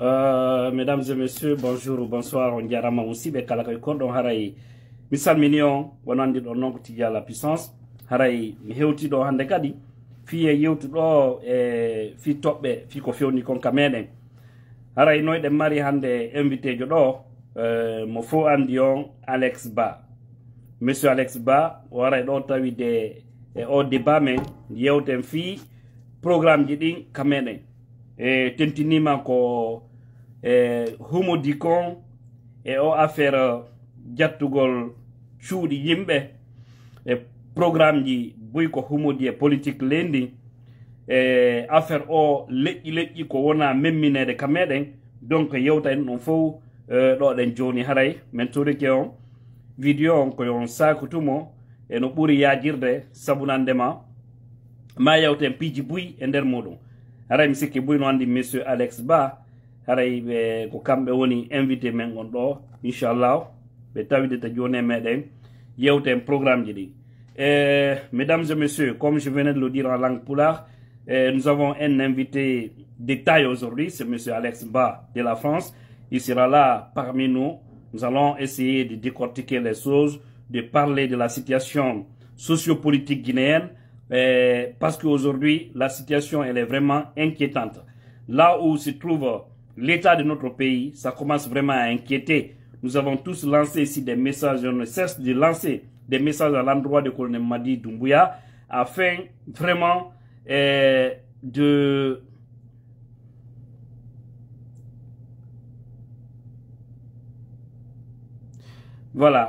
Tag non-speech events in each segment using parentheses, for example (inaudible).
Euh, mesdames et messieurs, bonjour ou bonsoir. On jarama aussi be kala kay kordon haray mi salmini on wonandi ɗo noon ko tigi la puissance. Haray mi hewti ɗo hande kadi fi e yewtuɗo e fi toɓɓe fi ko fewni kon ka meɗen haray noyɗen mari invité euh, alex ba monsieur alex ba waray ɗo tawide e o débat men yewten fi programme ji ɗin ka meɗen e tentinima ko e humudi kon e o affaire jattugol cuuɗi yimɓe. E programme ji boyi ko humodi e politique lendi. E affaire o leƴƴi leƴƴi ko wona memminede ka meɗen donc yewta en ɗum fof e ɗo ɗen joni haray. Min torike on. Vidéo on koyon sakutumo eno ɓuuri yajirde sabunandema ma yewten piiji buy e nder muɗum haray mi sikki buy no andi monsieur alex ba haray ɓe ko kamɓe woni invité men on ɗo inchallah ɓe tawide ta joni e meɗen yewten programme ji ɗi e mesdames et messieurs comme je venais de le dire en langue poulard eh, nous avons un invité de taille aujourd'hui c'est monsieur alex ba de la france. Il sera là parmi nous nous allons essayer de décortiquer les choses de parler de la situation sociopolitique guinéenne eh, parce qu'aujourd'hui la situation elle est vraiment inquiétante là où se trouve l'état de notre pays, ça commence vraiment à inquiéter. Nous avons tous lancé ici des messages, on ne cesse de lancer des messages à l'endroit du colonel Madi Doumbouya afin vraiment euh, de voilà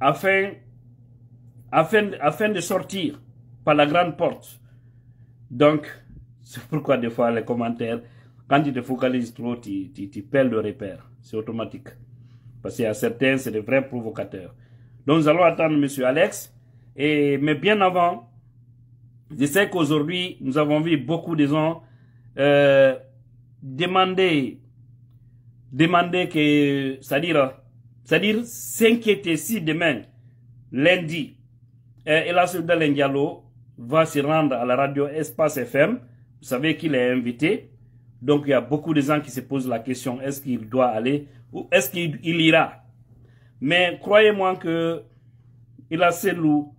afin afin afin de sortir par la grande porte donc c'est pourquoi des fois les commentaires quand tu te focalises trop, tu, tu, tu perds le repère. C'est automatique. Parce a certains, c'est des vrais provocateurs. Donc nous allons attendre M. Alex. Et, mais bien avant, je sais qu'aujourd'hui, nous avons vu beaucoup de gens euh, demander, demander que, c'est-à-dire, c'est-à-dire s'inquiéter si demain, lundi, euh, Elas Diallo va se rendre à la radio Espace FM. Vous savez qu'il est invité. Donc il y a beaucoup de gens qui se posent la question, est-ce qu'il doit aller ou est-ce qu'il ira? Mais croyez-moi que Ila Selou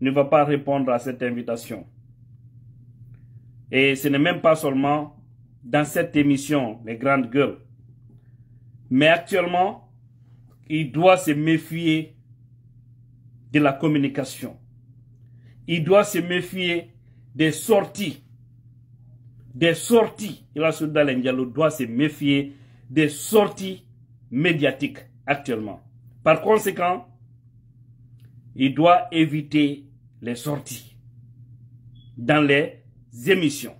ne va pas répondre à cette invitation. Et ce n'est même pas seulement dans cette émission, les grandes gueules. Mais actuellement, il doit se méfier de la communication. Il doit se méfier des sorties des sorties. Ila Diallo doit se méfier des sorties médiatiques actuellement. Par conséquent, il doit éviter les sorties dans les émissions,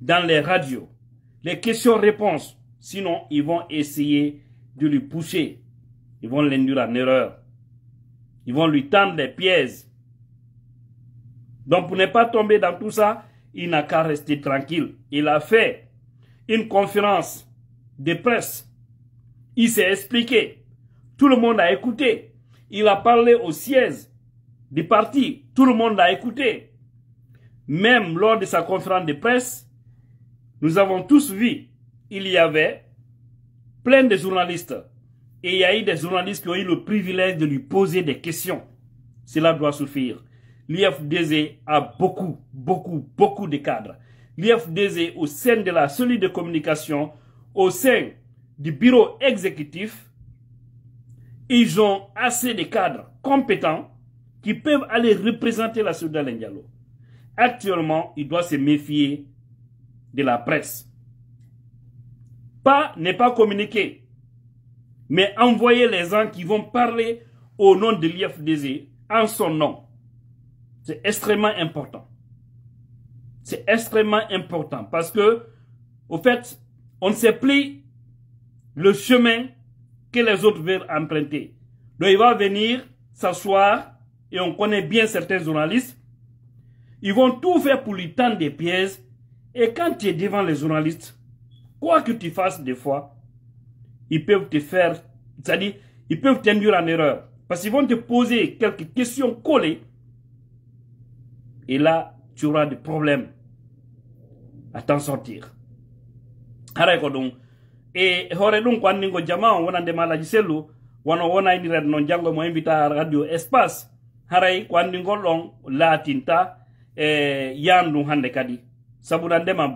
dans les radios, les questions-réponses. Sinon, ils vont essayer de lui pousser. Ils vont l'induire en erreur. Ils vont lui tendre des pièges. Donc, pour ne pas tomber dans tout ça, il n'a qu'à rester tranquille. Il a fait une conférence de presse. Il s'est expliqué. Tout le monde a écouté. Il a parlé au siège du parti. Tout le monde a écouté. Même lors de sa conférence de presse, nous avons tous vu, il y avait plein de journalistes. Et il y a eu des journalistes qui ont eu le privilège de lui poser des questions. Cela doit suffire l'IFDZ a beaucoup, beaucoup, beaucoup de cadres. L'IFDZ au sein de la cellule de communication, au sein du bureau exécutif, ils ont assez de cadres compétents qui peuvent aller représenter la société Diallo. Actuellement, il doit se méfier de la presse. Pas, n'est pas communiquer, mais envoyer les gens qui vont parler au nom de l'IFDZ en son nom. C'est extrêmement important. C'est extrêmement important parce que, au fait, on ne sait plus le chemin que les autres veulent emprunter. Donc il va venir s'asseoir et on connaît bien certains journalistes. Ils vont tout faire pour lui tendre des pièces. Et quand tu es devant les journalistes, quoi que tu fasses des fois, ils peuvent te faire, c'est-à-dire, ils peuvent t'induire en erreur. Parce qu'ils vont te poser quelques questions collées. Et là tu auras des problèmes à t'en sortir. Haray ko ɗum e hoore ɗum janngo mo radio espace. E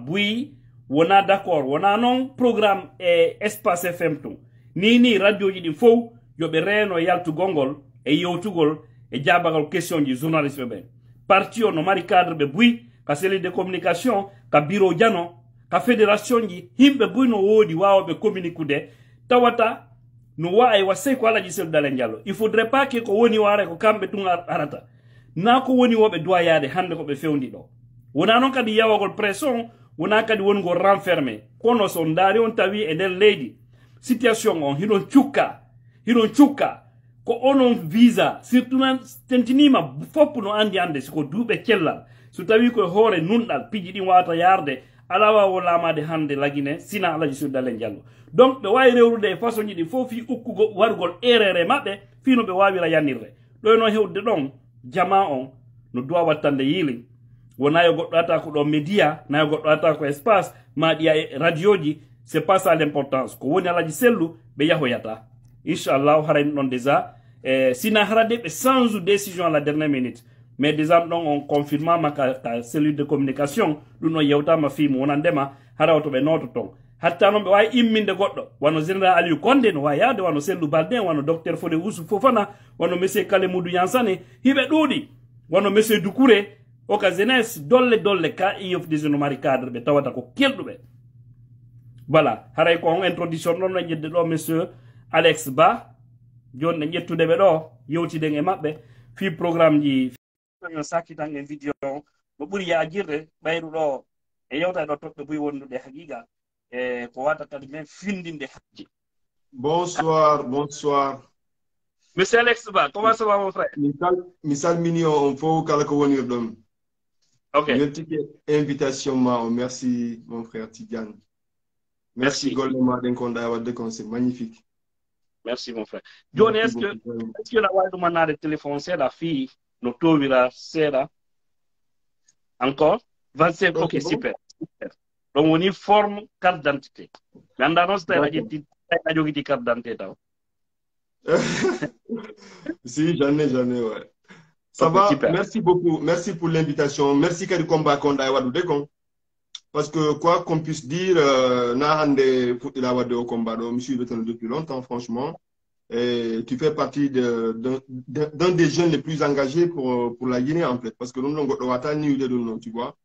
buyi wona d'accord. Accord wona noon programme e espace fm tun ni ni radio ji ɗin fof yoɓe reeno yaltugol ngol e yewtugol e jabagal question ji journaliste ɓe parti o no mari cadre ɓe buyi ka cellule de communication ka bureau jano ka fédération ji himɓe buy no woodi wawoɓe communiquude tawata no wa sey ko alaji selu dale diallo il faudrait pas que ko woni ware ko kamɓe tun arata. Na ko woni woɓe dowa yaade hande koɓe fewndi ɗo wona noon kadi yawagol pression wona kadi wongol renfermé kono so daari on tawi e nder leydi situation on hiɗon cukka hiɗon cukka ko onon visa. Surtout nan tentinima fopp no andi ande. Siko duuɓe cellal so tawi koye hoore nunɗal piji ɗin wawata yarde. Ala wawo lamade hande lagine. Sina alaji suddalle diallo donc ɓe wawi rewrude e façon ji ɗi fof fi ukkugo wargol erere maɓɓe fino ɓe wawira yanirde ɗo no hewde ɗon jama on. No duwa wattande yiili wona yo goɗɗo ata ko ɗo média nayo goɗɗo ata ko espace ma ɗiya e radio ji c' est pas ça l' importance ko woni alaji sellu ɓe yahoyata. Inchallahu harayni ɗon déjà. E sina harade ɓe change décision à la dernière minute. Mais déjà ɗon on confirmama ka, ka cellule de communication. Ɗum ɗon yewtama fimu wonandema hara to ɓe noto ton. Hatta noon ɓe wawi imminde goɗɗo. Wano général aliou konde no wawi yaade wano sellu balde wano docteur fode ousou fofana wano monsieur kale yansane hiɓe ɗuuɗi. Wano monsieur doucouré oka jeunesse dolle dolle ka iyofdise no mari cadre ɓe tawata ko kelɗuɓe voilà haray ko on introduction ɗon no ƴedde ɗo monsieur alex ba. Joni ɗe ƴettude ɓe ɗo yewtiden e maɓɓe. Fi programme ji sakkitan e vidéo o. Mo ɓuuri yajirde ɓayru ɗo e yewta ɗo toɓɓe wondude haqiqa e ko wata kadi men findinde bonsoir bonsoir. Monsieur alex ba comment ça va mon frère? Mi salmini on fof kala ko wonir ɗon ok. Weltike invitation ma o merci mon frère tidiane. Merci kon c'est magnifique merci mon frère. Joni est ce que est que la wawi ɗumannade téléphone seeɗa fii no towira seeɗa encore? 25 ok super super. Ɗon woni forme carte d' identité mi annda noon so tawi a ƴetti a jogiti carte d' identité taw (laughs) si j'en ai j'en ai ouais ça va. super. merci beaucoup. Merci pour l'invitation. Merci kadi combat kon ɗa e waɗude kon parce que quoi qu'on puisse dire euh, na hande fuɗɗira wadde o combat. Ɗo mi suive ton depuis longtemps franchement. Et tu fais partie de- d'un des jeunes les plus engagés pour, pour la Guinée en fait. Parce que nous goɗɗo wata niwde ɗum noon tu vois.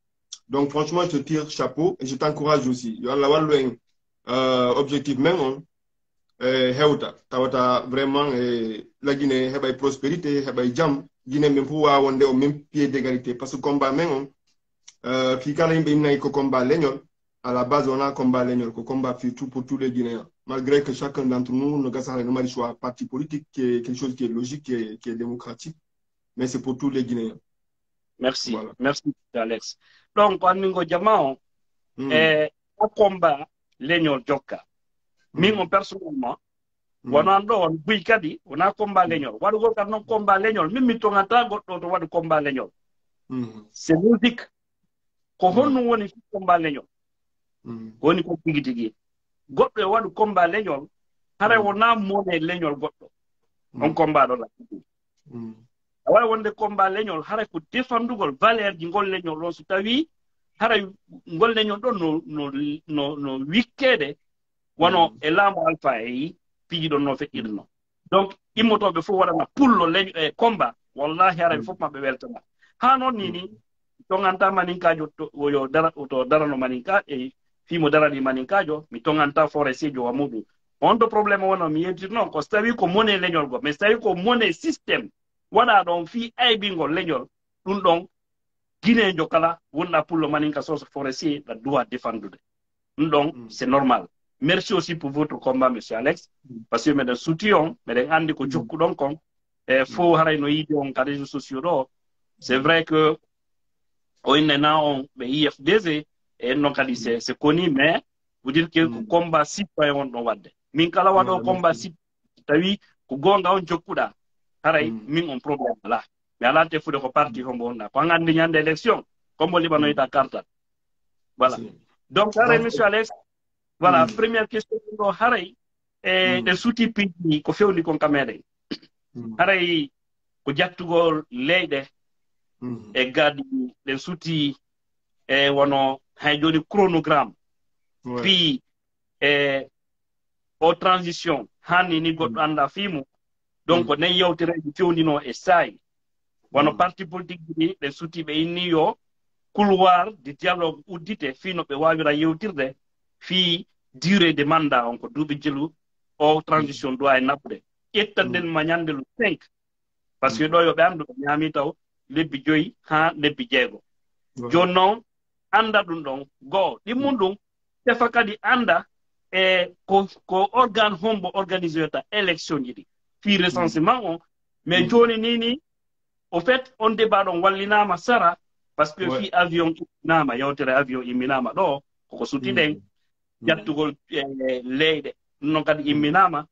Donc franchement je te tire chapeau et je t'encourage aussi. Euh, objectif men on e hewta. Tawata vraiment la Guinée heɓay prospérité heɓay jaam Guinée ɓen fof wawa wonde o même pied d'égalité. Par ce que combat men on euh, fi kala yimɓe imnayi ko combat leñol à la base wona combat leñol ko combat fi tout pour tous les Guinéens. Malgré que chacun d'entre nous no gasa hale no mari choix parti politique qui est quelque chose qui est logique qui est, qui est démocratique. Mais c'est pour tous les Guinéens. Merci. Voilà. merci alex. Donc anningo jama o Mm. e a combat leñol jokka min on personnellement Mm. wono an ɗo on buy kadi wona combat mm. leñol. Waɗugol kadi noon combat leñol. Min mi toganta goɗɗo to waɗi combat leñol. Mm-hmm. C' est musique ko mm. honɗum woni fi combat leñol. Woni ko tigi tigi goɗɗo e waɗi combat leñol haray wona mone leñol goɗɗo. On combat ɗo la a wawi wonde combat leñol haray ko défendugol valeur ji ngol leñol ɗon so tawi haray ngol leñol ɗon no no no no wikkeede wono e laamu alpha e yii piji ɗon no feƴƴirno donc immotoɓe fof waɗana pullo leñ e combat. Wallahi Mm. fof maɓe weltana ha noon ni ni tonganta maninkajo yo dara to darano maninka e fimo darani maninkajo mi tonganta forestier wa muɗum on to probléme wona mi yewtir noon ko so tawi ko mone leñol go mais so tawi ko mone systéme waɗa ɗon fi aybingol leñol ɗum ɗon guinejo kala wonɗa pullo maninka soso forestier ɗa duwa défendude ɗum ɗon Mm. c'est normal merci aussi pour votre combat monsieur alex. Mm. par ce que meɗen suti on meɗen andi ko jokkuɗon kon e fo haray no yiide on ka réseau sociaux ɗo c'est vrai que o innena on ɓe ifdg e non kadi c'est c'est connu mais vous dire que ko Mm. combat citoyen on ɗon wadde min kala waɗo Mm, combat merci. citoyen tawi ko gonga on jokkuɗa haray Mm. min on probléme ala mais ala te fude ko parti hombo na ko ngandi nyande élection comme libano ita carte voilà. Donc haray monsieur alex voilà mm. première question ɗo haray e ɗe suuti piiji ko fewni kon ka meɗen mm. haray ko jattugol leyɗe mm. e gadi ɗen suuti e wono hay joni chronogramme. Puis e o transition hanni ni goɗɗo mm. annda fimu donc nen yewtereji fewnino e saayi wono mm. parti politique ɗi ɓe suti ɓe inni yo couloir de dialogue uddite fii no ɓe waawira yewtirde fii durée de mandat on ko duuɓi jelu o transition doit e naɓude ƴettanden mm. ma ñannde lu cinq. Par ce que ɗo yo ɓe anndu ɓe ñaami taw lebbi joyi haa lebbi jeego. Jooni noon annda ɗum ɗon goo ɗimmum mm. ɗum tefa kadi annda e ko ko organe hombo organiséta élection ji ɗi. Fii mm. recensement on mais jooni ni ni au fait on débat ɗon wallinaama sara par ce que fii avion imminaama yewtere avion imminaama ɗo koko suti ɗen leyɗe ɗum noon kadi imminama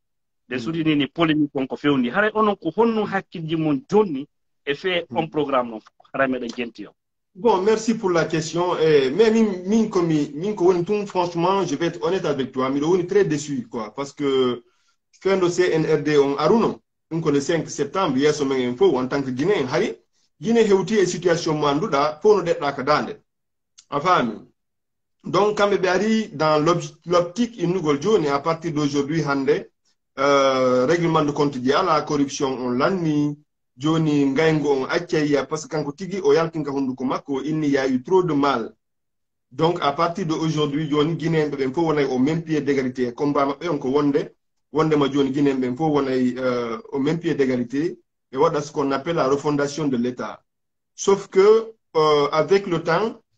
nde sutini ni polémique on ko fewndi haray onon ko honno hakkilji mon jonni e fait on programme noon fof haray meɗen jenti o Bon, merci pour la question. Eh, mais min, min, komi, min ko woni tun, franchement, je vais être honnête avec toi. Mi woni très déçu, quoi. Parce que CNRD on aruno. Donc le 5 septembre, men en fo, en tant que Guinéen, hari. Guinée hewti e situation mo anduɗa, fo no ɗeɗɗa ka dande. A faami. Donc, kamɓe ɓe ari dans l'optique innugol joni, à partir d'aujourd'hui hande, euh, règlement de compte ala, corruption on joni ngaygo on accaya par ce que kanko tigi o yaltinka hunduko makko o inni y a eu trop de mal. Donc à partir de aujourd'hui joni guinéen ɓen fof wonay au même pied d'égalité. Combat on ko wonde wondema joni guinéen ɓen fof wonay euh, au même pied d'égalité. E waɗa ce qu'on appelle la refondation de l'état. Sauf que euh, avec le temps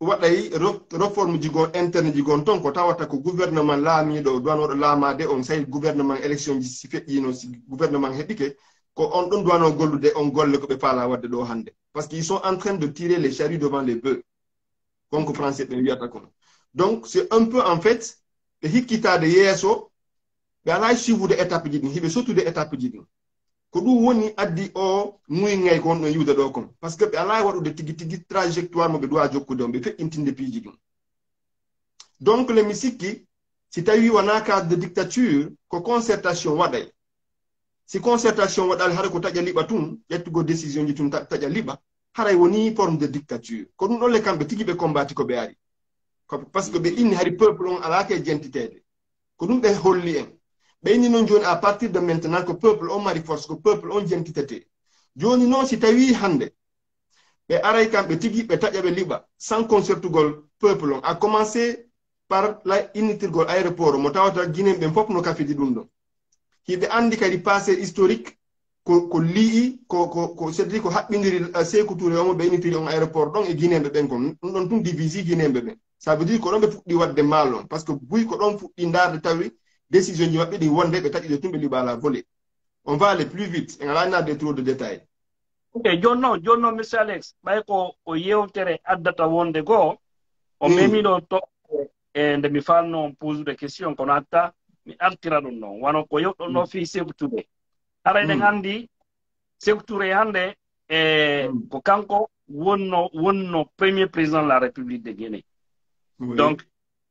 waɗay réforme jigon interne jigon ton ko tawata ko gouvernement laamiɗo duwanoɗo laamade on sayi gouvernement élection ji si feƴƴino si gouvernement heɓike ko on ɗon duwano gollude on golle ko ɓe paala wadde ɗo hannde. Par ce qu'ils sont en train de tirer les charrues devant les bœufs konko français ɓe wiyata kon donc c'est un peu en fait ɓe hikkitade yeeso ɓe ala suivude étape ji ɗin hiɓe sottude étape ji ɗin ko ɗum woni addi o muyngay ko wonɗon yiwda ɗo kon. Par ce que ɓe alaa waɗude tigi tigi trajectoire mo ɓe duwa jokkude on ɓe feƴƴintinde piiji ɗum. Donc le mi sikki si tawi wona cadre de dictature ko concertation waɗay. Si concertation waɗal hara ko taƴa liɓa tun ƴettugo décision ji tun taƴa liɓa haray woni forme de dictature. Ko ɗum ɗolle kamɓe tigi ɓe combati ko ɓe ari. Par ce que ɓe inni hari peuple on alaaka e jentiteede. Ko ɗum ɓe holli en. ɓeyni noon joni à partir de maintenant ko peuple on mari force ko peuple on jentitete. Joni noon si tawi hande ɓe aray kam ɓe tigi ɓe taƴa ɓe liɓa sans concertugol peuple on. A commencé par la innitirgol aéroport mo tawata guinen ɓen fof no kafidi ɗum ɗon. Hiɓe andi kadi passé historique ko ko li'i ko ko ko c'est à dire ko haɓɓidiri euh, seyku touré omo ɓe innitiri on aéroport ɗon e guinemɓe ɓen kon ɗum ɗon tun divisi guinemɓe ɓen. Ça veut dire ko ɗon ɓe fuɗɗi wadde maal on par ce que buy ko ɗon fuɗɗi ndaarde tawi décision ji maɓɓe ɗi wonde ɓe volée on va aller plus vite. En ala narde trop de détail ok joni noon joni noon monsieur alex. Ɓay ko ko yewtere addata wonde goo o memiɗo to e nde mi falno posude question kono atta mi artira ɗum noon wano ko yewɗon ɗo fi sekou touré. Hara eɗen anndi sekou touré hannde e ko kanko wonno wonno premier président de la république de guinée. Donc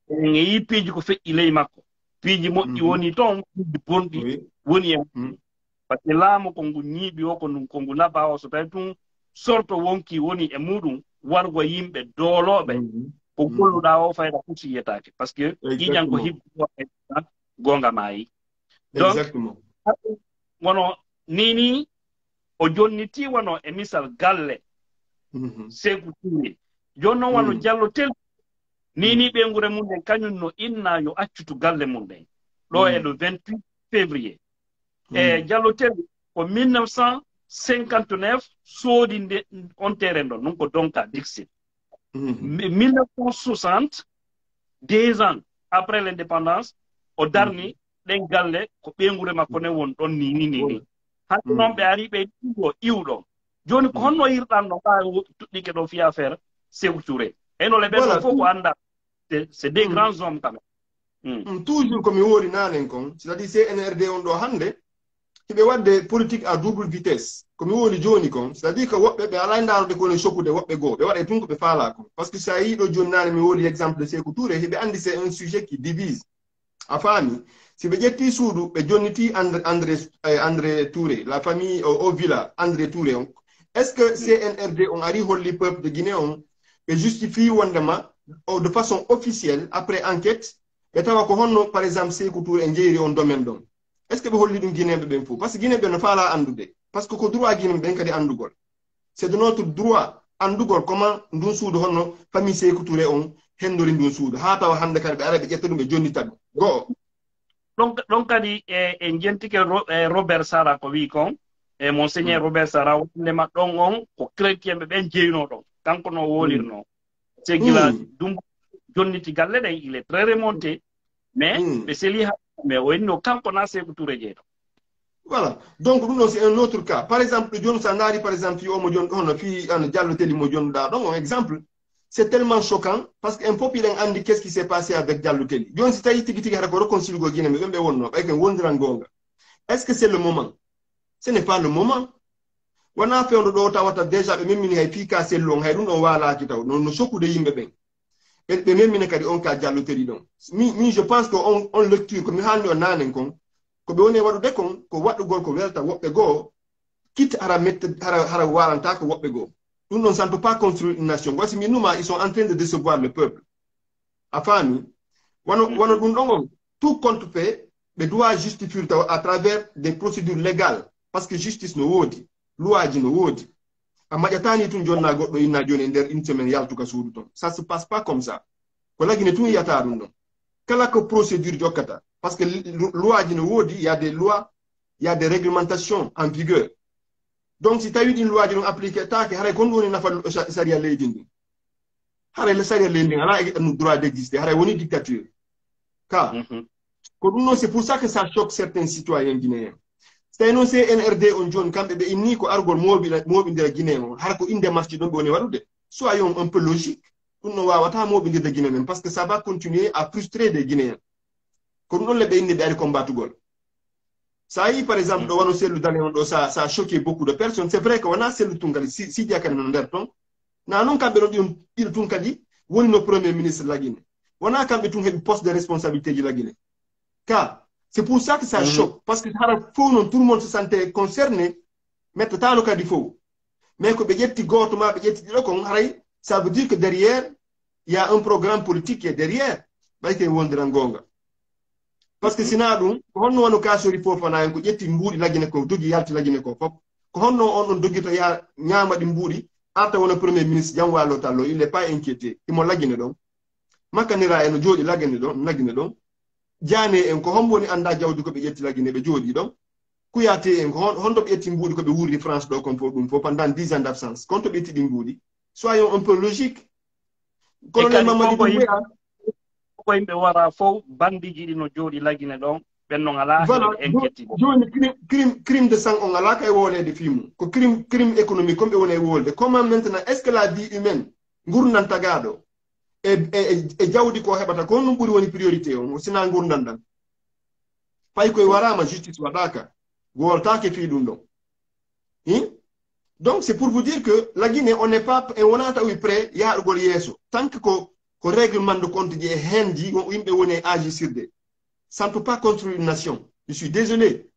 en yi piiji ko feƴƴi ley makko piiji moƴƴi woni toon piiji bonɗi woni e par ce que laamu ko ngu ñiiɓi o ko ko ngu naɓa o so tawi tun sorto wonki woni e muɗum wargo yimɓe doolooɓe ko golluɗa o fayda fusi yetake. Par ce que ƴiƴan ko hibbo gonga maayi donc wono nini? O jonniti wono e misal galle seku touré jooni noon wono jallo tel nini ɓengure mum ɗen kañum no inna yo accutu galle mum ɗen ɗo e le 28 février. E diallo tel ko 59 soodi nde on terrain ɗon non ko donka dixit. Mhm. 1960 deux ans après l'indépendance o darni ɗen galle ko ɓeygure makko ɗon ni ni ni ni. Hande Mm. noon ɓe ari ɓe iwo iwɗon joni ko honno yirɗan no ɓa tuɗɗike ɗo fiya affaire sekou touré. Eno le ɓen fof ko c'est des Mm. grands hommes quand même. Mm. Mm, toujours komi woori nanen kon. C'est à dire cnrd on ɗo hannde hiɓe wadde politique à double vitesse. Komi woni joni kon. C'est à dire que woɓɓe ɓe ala ndarude kone sokkude woɓɓe goo ɓe waɗa tun ko ɓe faala kon. Par ce que yiɗo joni nane mi woli exemple de sekou touré hiɓe andi c'est un sujet qui divise a faami si ɓe ƴetti suudu ɓe jonniti andré andré eh, andré touré la famille au, villa andré touré on. Est ce que cnrd on ari holli peuple de guinée on ɓe justifie wondema Oh, de façon officielle après enquête ɓe tawa ko honno par exemple seykou tour en jeyri on domaine ɗon. Est ce que ɓe holli ɗum guinéɓe ɓen fof par ce que guinéɓe no faala andude par ce que ko droit guinéɓe ɓen kadi anndugol c'est de notre droit andugol comment ndun suudu honno famille seykou touré on hendori ndun suudu. Ha tawa hannde kadi ɓe ara ɓe ƴetta ɗum ɓe jonnita ɗum. Go'o ɗon ɗon kadi e en jentike e robert sara ko wi kon e monseigneur hmm. robert sara wondema ɗon on ko chrétien ɓe ɓen jeyno ɗon. Kanko no wolirnoo c'est gila Mm. dum jonniti galle ɗen il est très remonté mais ɓe seli mais o wenno kanko na sekou touré jeyɗo voilà. Donc ɗum ɗon c'est un autre cas. Par exemple joni sa ndaari par exemple fi omo joni hono fi an diallo teli mo jonnuɗa ɗon on exemple c'est tellement choquant parce que en fof iɗen anndi qu'est ce qui s'est passé avec diallo teli? Joni si tawi tigi tigi hata ko réconciligo guine ɓe ɓen ɓe wonno ɓay ken wondiran gonga est ce que c'est le moment? Ce n'est pas le moment wona fewndo ɗo tawata déjà ɓe memmini hay fika sellu on hay ɗum ɗon waalaki taw no memmina kadi on ka je pense que on on lecture komi haalni o nanen kon. Ko woni kon ko ko welta quitte mette ko ne pas construire une nation. Numa ils sont en train de décevoir le peuple. A wono wono ɗum ɗon on tout compte fait ɓe doit justifier à travers des procédures légales par ce que justice no woodi loi ji no woodi a maƴatani tun jonna goɗɗo inna joni e nder une semaine yaltuka suudu toon ça se passe pas comme ça. Ko lagine tun yiyata ɗum ɗon kala ko procédure jokkata. Par ce que no woodi y a des lois y a des réglementations en vigueur. Donc si tawi ɗin loi ji ɗon appliqué taake haray kon ɗum woni nafa saria leydi ndin haray saria leydi ndin ala e ɗum droit d' exister haray woni dictature. Ka? Ko ɗum noon c'est pour ça que ça choque certains citoyens guinéen so tawi noon cnrd on joni kamɓe ɓe inni ko argol moɓidira guinée on hara ko inde masji ɗon ɓe woni waɗude soyons un peu logique ɗum ɗon wawata moɓidirde guinée men par ce que ça va continuer à frustrer des guinéens. Ko ɗum ɗon le ɓe inni ɓe ari combatugol. Sa yi par exemple ɗo wano sellu dane on ɗo sa sa choqué beaucoup de personnes. C'est vrai que wona sellu tun kadi sidia kadi no nder ton. Na noon kamɓe ɗon ɗiɗon ɗiɗo tun kadi woni no premier ministre laguine wona kamɓe tun heeɓi poste de responsabilité ji laguine ka c'est pour ça que ça choque. Parce que tout le monde se sentait concerné. Mais ko ɓe ƴetti goto ma ɓe ƴetti ɗiɗo kon haray ça veut dire que derrière il y a un programme politique qui est derrière. Ɓay ke wondiran gonga par ce que sina ɗum ko honno wano kasori fofana en ko ƴetti mbuuɗi laggine ko dogi yalti laggine ko fof ko honno on ya ñaama ɗi mbuuɗi arta wona premier ministre il n'est pas inquiété. Jooɗi laggine ɗon laggine ɗon jane en ko hon woni annda jawdi ko ɓe ƴettilagi ne ɓe jooɗi ɗon. Kuyate en ko honto ɓe ƴetti mbuuɗi ko ɓe wurri france ɗo kon fof ɗum fof pendant dix ans d' absence konto ɓe ƴetti ɗi mbuuɗi soyons un peu logique colonel e mamadou ko yimɓe wara fof bandiji ɗi no jooɗi lagine ɗon ɓen non alaa enquêti joni crime crime de sang on alaa kay e woleede fii mum. Ko crime crime économique comme ɓe woni e wolde comment maintenant est ce que la vie humaine ngurnantagaaɗo e e e jawdi priorité donc c'est pour vous dire que la guinée on n'est pas en wona tawi prêt tant que ko règlement de compte ji e hen ji yimɓe woni e ça ne peut pas construire une nation. Je suis désolé.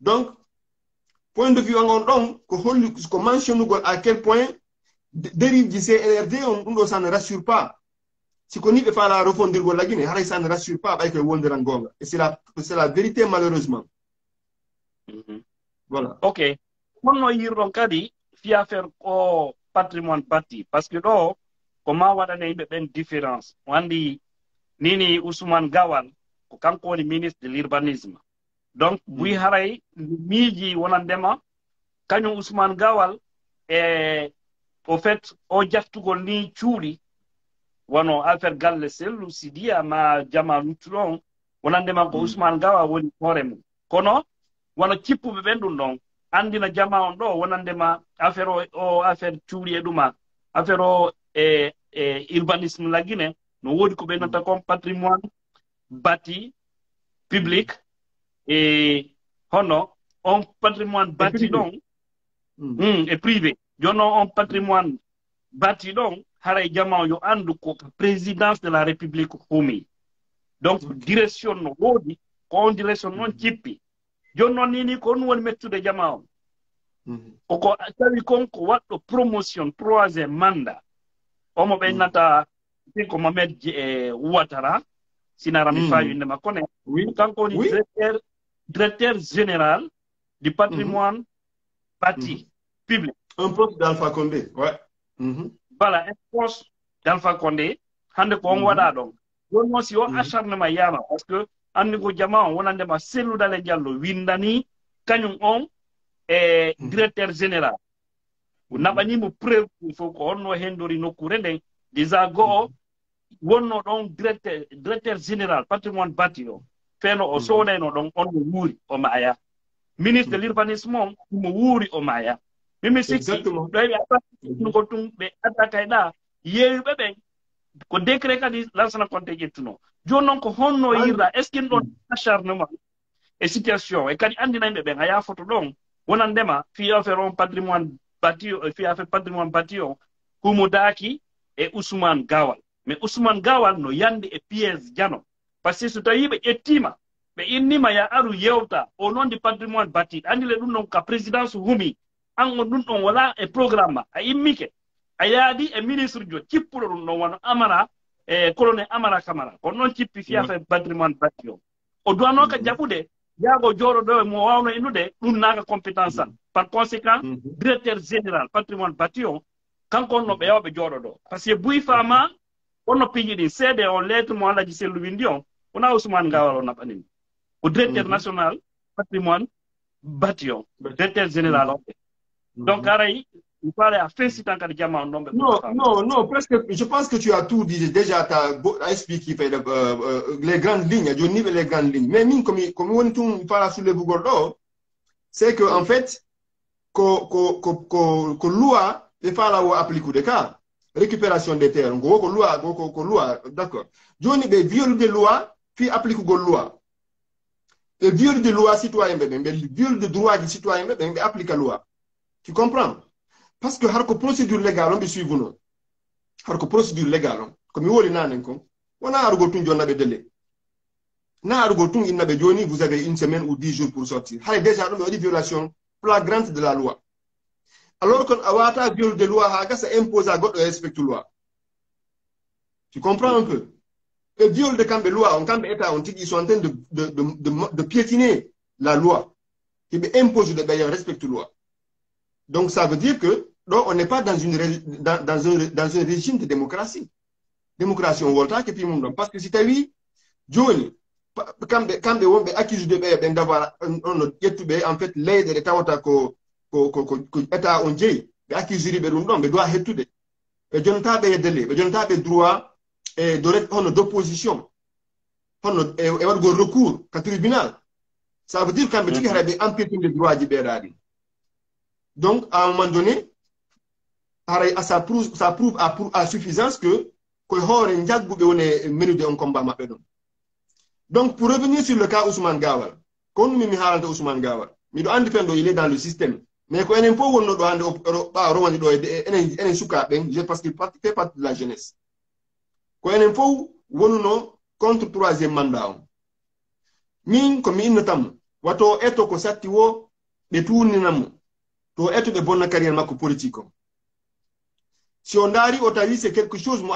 Donc point de vue on ɗon ko à quel point dérive ji cnrd on ɗum ɗo ça ne rassure pas. Siko ni ɓe faala refondirgol la guinée haray ça ne rassure pas ɓay koye wondiran gonga et c'est la c'est la vérité malheureusement. Voilà. Ok. Honno yirɗon kadi fi affaire ko patrimoine batti par ce que ɗo ko ma waɗane yimɓe ɓen différence? O anndi nini ousmane gawal ko kanko woni ministre de l'urbanisme. Donc buyi haray miiji wona ndema kañum ousmane gawal e au fait o jaftugol ni cuuɗi wono affaire galle sellu sidiya ma jama luttuɗon wonandema ko ousmane gawa woni hoore mum kono wono cippuɓe ɓen ɗum ɗon andina jama on ɗo wonandema affaire o o affaire cuuɗi e ɗuma affaire o e e urbanisme laguine no woodi ko ɓe kon patrimoine bâti public. E hono on patrimoine bâti ɗon Mm, e privé joni noon on patrimoine bâti ɗon haray jama yo anndu ko présidence de la république humi donc direction no woodi ko on direction noon cippi joni noon nini ko woni mettude jama on koko tawi kon ko waɗɗo promotion troisiéme mandat. Omo ɓennata ko mamed e ouattara sinara mi faa winde makko ne kanko woni directeur directeur général du patrimoine bâti public un poste d'alpha condé. Ouais. Mhm. Voilà un poste d'alpha condé. Hande ko on mhm. waɗa ɗon. Joni noon si o mhm. acharnement yama par ce que anndi ko jama on wonandema selludale diallo windani kañum on e directeur général. Naɓanimo preuve ɗum fof ko honno hendori nokkure nden. Déjà go'o wonno ɗon directeur directeur général patrimoine batti o. Feeno o soodayno ɗon on mo wuuri o maaya. Ministre de l'urbanisme on omo wuuri o maaya. Mimi ɓe adda kayɗa yeeyuɓe ɓen ko décret kadi lansana compte ƴettuno joni noon ko honno yirɗa est ce que ɗon acharnement e situation e kadi andina yimɓe ɓen a yafoto ɗon wonandema fi affaire on patrimoine bâti o fi affaire patrimoine bâti o humudaki e ousmane gawal. Mais ousmane gawal no yande e piège jano. Par ce que so tawi ɓe ƴettima ɓe innima ya aru yewta o noon di patrimoine bâti andile ɗum ɗon ka présidence humi an on ɗum ɗon wala e programme ma a immike a yaadi e ministre jo cippuɗo ɗum ɗon wono amara e colonel amara camara kono noon cippi fiya fe patrimoine bâti o o duwano ka jaɓude yaago jooɗo ɗo mo wawno innude ɗum naaka compétence an. Par conséquent directeur général patrimoine bâti o kanko on no ɓe yawɓe jooɗo ɗo par ce que buy fama onno piiji ɗin seede o lettre mo alaji sellu windi on wona ousmane ngawal o naɓanimi ko directeur national patrimoine bâti o directeur général o donc aray fallait à fin si tant que diamant non non non presque je pense que tu as tout dit. Déjà tu as expliqué euh, euh, les grandes lignes. Du niveau les grandes lignes. Mais min comme comme on tout parle sur le bougordo c'est que en fait que que que que loi appliquer des cas. Récupération des terres. Go ko loi go ko loi. D'accord. Joni be viol de loi puis applique go loi. De loi citoyen be viol de droit du citoyen be be applique loi tu comprends? Parce que har ko procédure légale on ɓe suive noon har ko procédure légale on komi woli nanen kon wona arugol tun jonnaɓe délai na vous avez une semaine ou dix jours pour sortir. Hay déjà waɗi violation flagrante de la loi. Alors kon a wata viol de loi gasa impose a goɗɗo e respecte loi. Tu comprends un peu? E viol de kamɓe loi on kamɓe état on tigui ils sont en train de, piétiner la loi. Hiɓe impose de ɓeyen respecte loi donc ça veut dire que donc on n'est pas dans, une, dans, dans, un, dans un régime de démocratie. Démocratie, on volta que puis Parce que si tu as vu, Johnny, quand on accuse de d'avoir en fait l'aide de l'État que l'État on dit, accuse de l'État, mais doit être tout. Et je ne t'ai pas délai, je ne t'ai pas droit d'opposition. On a recours au tribunal. Ça veut dire quand tu as empiété les droits de l'État. Donc, à un moment donné, ça prouve, ça prouve à, à suffisance que donc pour revenir sur le cas ousmane gawal ousmane il est dans le système. Mais ɓa rowani ɗo enen enen sukaɓe parce qu'il fait partie de la jeunesse. Fof wonno contre troisiéme mandat wo ɓe tuninanmo to eto ɓe bonna carrière makko politique. O si on dari o tawi c'est quelque chose mo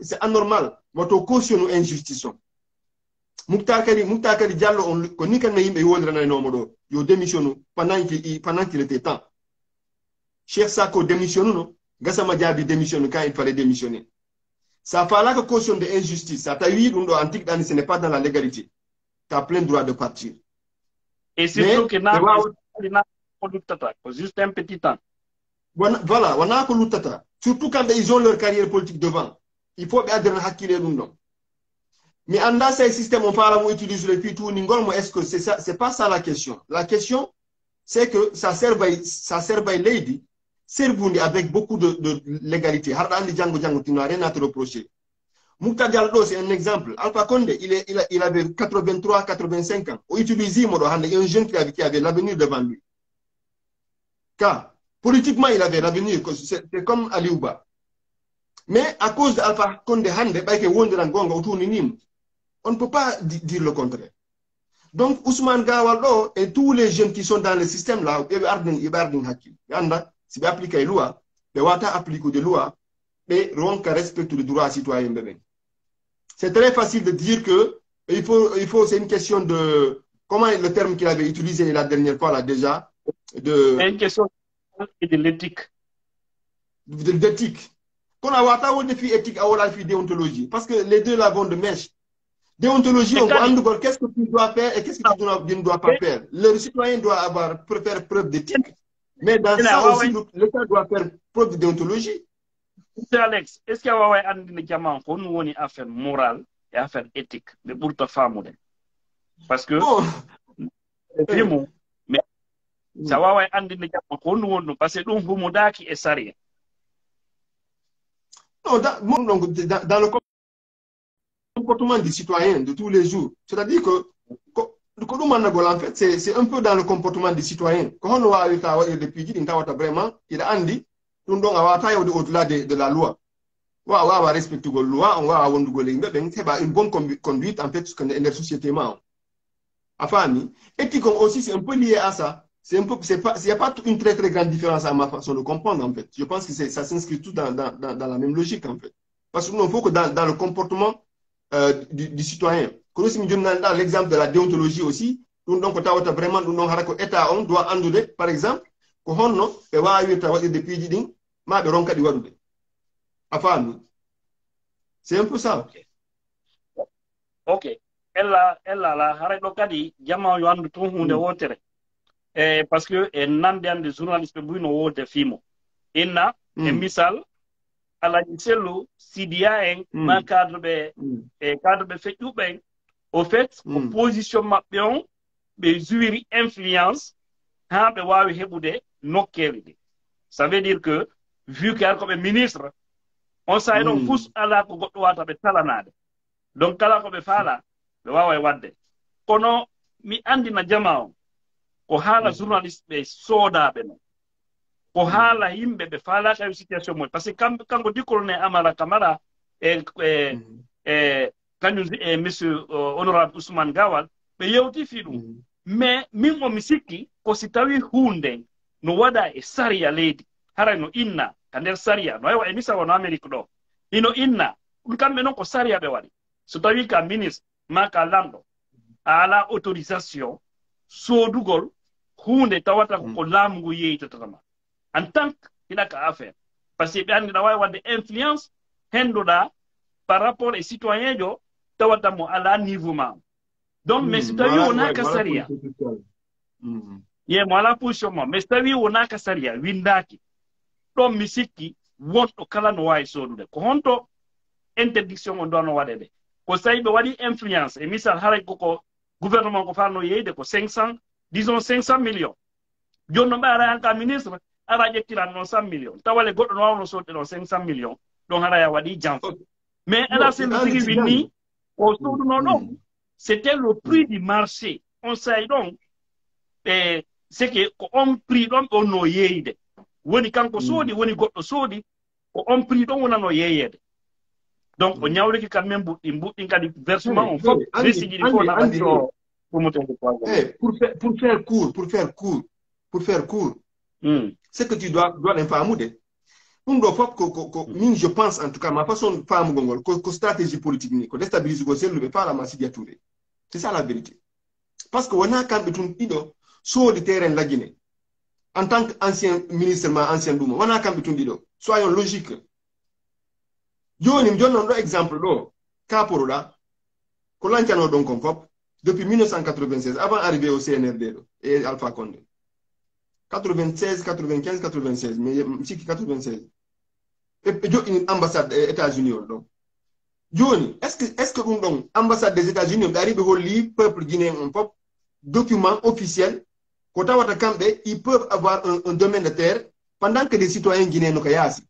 c'est anormal. Woto cautionne injustice. On muktar kadi muktar kadi diallo on ko ni kan yimɓe yoliranaynomo ɗo yo démissionne pendant qu'il pendant qu'il était temps. Cheikh sako démissionne no gasama jaabi démissionne quand il fallait démissionner. Ça falaka caution de injustice. Sa tawi ɗum ɗo antique ɗani ce n'est pas dans la légalité. Tu as plein droit de partir. Et surtout que ko juste un petit temps voilà wona ko surtout quand ils ont leur carrière politique devant. Il faut ɓe addana hakkille ɗum ɗon mi anda say système on faala mo utilise le puis tout ni ngol mo est ce que c'est ça c'est pas ça la question? La question c'est que ça servay ça servay leydi servundi avec beaucoup de, de légalité. Harɗa andi janggo janggo tino rien à te reprocher. Moukta Diallo, c'est un exemple. Alpha Condé, il, est, il, a, il avait 83, 85 ans. On utilise un jeune qui avait, qui avait l'avenir devant lui. Car, politiquement, il avait l'avenir. C'est comme Aliouba. Mais à cause d'Alpha Condé, on ne peut pas dire le contraire. Donc, Ousmane Gawalo et tous les jeunes qui sont dans le système là, si vous appliquez les lois, ils vont appliquer des lois, mais ils respectent le droit citoyen. C'est très facile de dire que il faut, il faut c'est une question de comment est le terme qu'il avait utilisé la dernière fois là déjà de c'est une question de l'éthique. De l'éthique qu'on a wata wonde fi éthique à fi déontologie? Parce que les deux là vont de mèche. Déontologie on voit qu'est-ce que tu dois faire et qu'est-ce que tu ne dois pas faire? Le citoyen doit avoir faire preuve d'éthique. Mais dans ça aussi l'État doit faire preuve de déontologie. Monsieur Alex, est-ce qu'il y a un médicament pour nous une affaire morale et affaire éthique? De pour ta femme Parce que oh. vraiment, mais ça va un médicament pour nous parce que nous sommes qui est sérieux. Non, dans, donc, dans, dans le comportement des citoyens de tous les jours, c'est-à-dire que en fait, c'est un peu dans le comportement des citoyens. Quand on voit depuis vraiment, il a dit ɗum ɗon a wawata yawde au-delà de, de la loi wa wawa respectugol loi on wawa wondugol e yimɓe ɓen heɓa une bonne conduite en fait e nder société ma o a faami éthique on aussi c'est un peu lié à ça c'est un peu c'est pas il y a pas une très très grande différence à ma façon de comprendre en fait. Je pense que ça s'inscrit tout dans, dans, dans, dans, la même logique en fait. Parce que il faut que dans, dans le comportement euh, du, du, citoyen. Joni dans l'exemple de la déontologie aussi ko tawata vraiment état on doit andude par exemple ko honno ɓe wawirta waɗirde piiji ɗin ma ɓe ronka ɗi waɗude a faami c'est un peu ça. Ok. Ella ella la haray ɗo kadi jama yo andu tun hunde wotere e par ce que e nande ande journaliste ɓe mbuyno wode fimo inna e misal alaji sellu sidiya en ma cadre ɓe e cadre ɓe feƴƴuɓe en au fait ko position maɓɓe on ɓe influence ɓe heɓude ɗe ça veut dire que vu que ministre on sayi ɗon fus ala ko goɗɗo ɓe donc kala ko ɓe faala ɓe wawa wadde. Kono mi andina jama on ko haala journaliste ɓe soodaaɓe no ko haala yimɓe ɓe faalaaka e situation mumen par ce que kamɓe kanko dikkolone amara camara e e e kañum e monsieur honorable ousmane gawal ɓe yewti fi ɗum mais min o mi sikki ko si tawi hunde no waɗa e sariya leydi haray no inna ka nder sariya no wawa e misal wono amérique ɗo ino inna ɗum kamɓe noon ko sariya ɓe waɗi so tawi ka ministre ma ka lamɗo a ala autorisation soodugol hunde tawata ko laamu ngu yeytatatama en tant que hiɗa ka affaire par ce que ɓe anndi ɗa waawi waɗde influence henduɗa par rapport e citoyen jo tawata mo ala niveau ma. Donc mais so tawi wonaka saria ye mo ala position ma mais so tawi wonaka saria winndaaki ɗon mi sikki wonɗo kala no waawi soodude ko honto interdiction o dono waɗe ɓe ko so tawi ɓe waɗi influence e misal haray koko gouvernement ko fanno yeyde ko 500 disons 500 millions. Joni no ɓe ara ka ministre ara ƴettiran noon 100 millions. Tawale goɗɗo no wawno sodde ɗon 500 millions. Ɗon haɗa a waɗi janfa mais ala seno tigi winni o soduno ɗon c'était le prix du marché. On sayi ɗon ɓe c'est que ko on prix ɗon ɓe onno yeyde woni kanko soodi woni goɗɗo soodi ko on prix ɗon wonano yeyede donc o ñawriki quand même mbuɗɗi mbuɗɗin kadi versement on fof resiji ɗi fof naɓati o promotede pour faire pour faire court pour faire court pour faire court. Ce que tu dois dois ɗen faamude ɗum ɗo fof ko ko min je pense en tout cas ma façon faamugol ngol ko stratégie politique ni ko déstabilise go selluɓe faalama sidia touré. C'est ça la vérité. Par ce que wona kamɓe tun ɗiɗo soodi terrain lagguine en tant que ancien ministre ma ancien ɗuma wona kamɓe tun ɗiɗo soyon logique joni mi jonnon ɗo exemple ɗo kaporoɗa ko lancano ɗon kon fop depuis 1996 avant arrivé au cnrd ɗo e alpha condé. 96 95 96 mais sikki 96 e joƴƴini ambassade e états unis on ɗon joni est ce que est ce que ɗon ambassade des états unis ɓe ari ɓe holli peuple guinéen on fof document officiel ko tawata kamɓe ils peuvent avoir un, un domaine de terre pendant que des citoyens guinéens no ko yaasi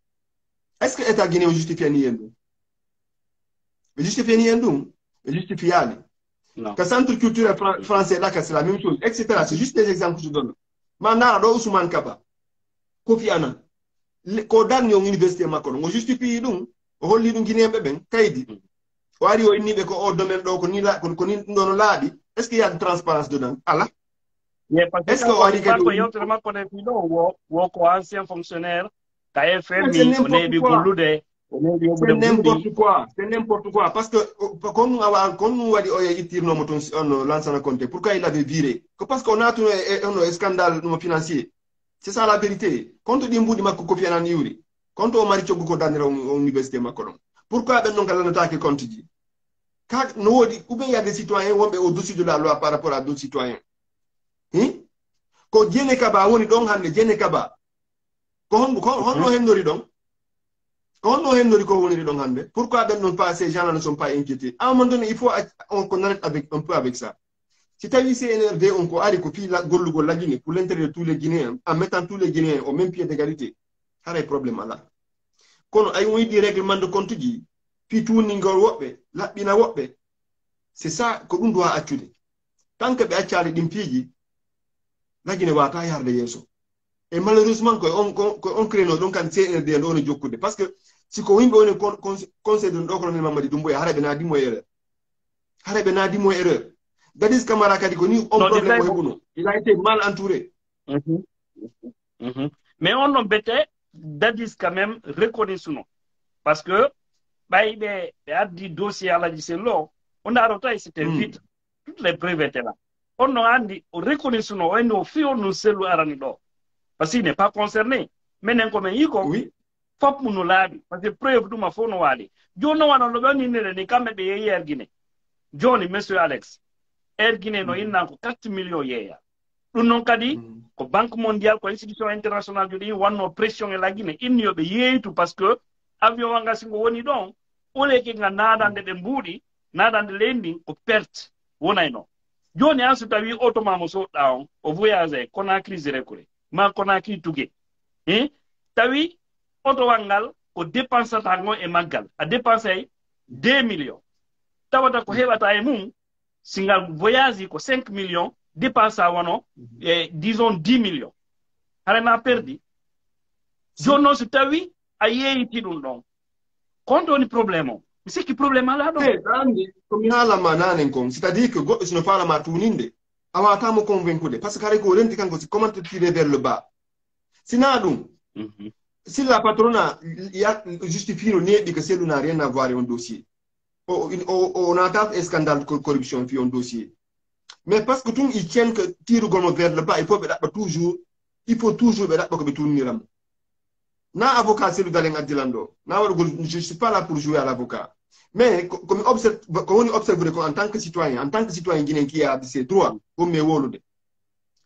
est ce que état guinéen o justifiani hen ɗum ɓe justifiali que centre culturel fran français ɗaka c'est la même chose etc c'est juste des exemples que je donne. Ma ndara ɗo ousmane kaba kofi on université makko ɗo o justifie ɗum o holli kaydi. O ari o inniɓe ko o domaine ɗo ko ni ko ni ɗum ɗo no laaɓi est ce que y a de transparence dedans? Ala. Est ce que wo wo ko ancien fonctionnaire ka c'est n'importe quoi. c'est n'importe quoi. Parce que ittirnomo toon on lansana conté pourquoi il avait viré? Que parce que o naatuno e ono e scandale financier. C'est ça la vérité. Konto ɗi mbuɗi makko kofi anan iwri konto o mari coggu ko darnira o université makko ɗon pourquoi compte ji ka no woodi ou bien y a des citoyens wonɓe au dessus de la loi par rapport à d'autres citoyens. Hi ko jene kaba woni ɗon hannde jene kaba. Ko hon ko honno hennori ko woniri ɗon hannde pourquoi ɓen ɗon pas ces gens là ne sont pas inquiétés? À un moment donné il faut on qu'on avec un peu avec ça. Si tawi CNRD on ko ari ko fii gollugol lagine pour l'intérêt de tous les guinéens en mettant tous les guinéens au même pied d'égalité. Haray probléme ala kono ay on yiɗi règlement de compte ji fii tuwningol woɓɓe laɓɓina woɓɓe c'est ça ko ɗum dowa accude tant que ɓe accali ɗin piiji lagine wata yarde yeeso et malheureusement koye on koye on créno ɗon kan CNRD nde woni jokkude par ce que siko yimɓe woni conseil de ɗo kono min mamadi dumboye hara ɓe naadimo erreur hara ɓe naadimo erreur Dadis Camara kadi ko ni on problème o heɓuno il a été mal entouré. Mais on non bete Dadis quand même reconnaissuno parce que ɓay ɓe ɓe addi dossier alaji sello on aro tawi c'était vite. Toutes les preuves étaient là. On no andi o reconnaissuno o andi o fi on no sellu arani ɗo par ce qu'il n'est pas concerné. Minen komin yi ko fop mu no laaɓi par ce que preuve ɗuma fof no waali joni no no ɓewninire ni kamɓe ɓe yeeyi guine joni monsieur alex. Erguine no innan ko quatre million yeeya ɗum noon kadi ko banque mondial ko institution international jo ɗin wanno pression e laguine inni yoɓe yeeytu par ce que avion wa ngasi ngo woni ɗon oleke nga naadande ɓe mbuuɗi naadande leydi ndin ko perte wonay noon joni an so tawi auto ma mo soɗɗa on o voyage e conacry zirekure ma conacry tugue e tawi auto wal ngal ko dépensata ngo e maggal a dépensay deux millions. Tawata ko heɓata e mum si ngal voyage ko cinq millions dépensa wono e disons dix millions. Harema perdi. Joni noon so tawi a yeeyiti ɗum ɗon kon woni probléme o. Mi sikki probléme ala andi komi haalama nanen kon c'est à dire que goɗɗo sino falama tuninde a watamo convaincude par ce que ko renti kanko si comment tirer vers le bas. Sina ɗum si la patronat justifie no neeɓi que cellou n'a rien à voir e on dossier. On entend un scandale de corruption fi on dossier. Mais parce que tun ils tiennent que tirugol mo vers le bas il faut toujours il faut toujours ko ɓe tunniram na avocat selu dalen addilan ɗo na je suis pas là pour jouer à l'avocat. Mais observe ko woni observe en tant que citoyen en tant que citoyen guinéen qui a ses droits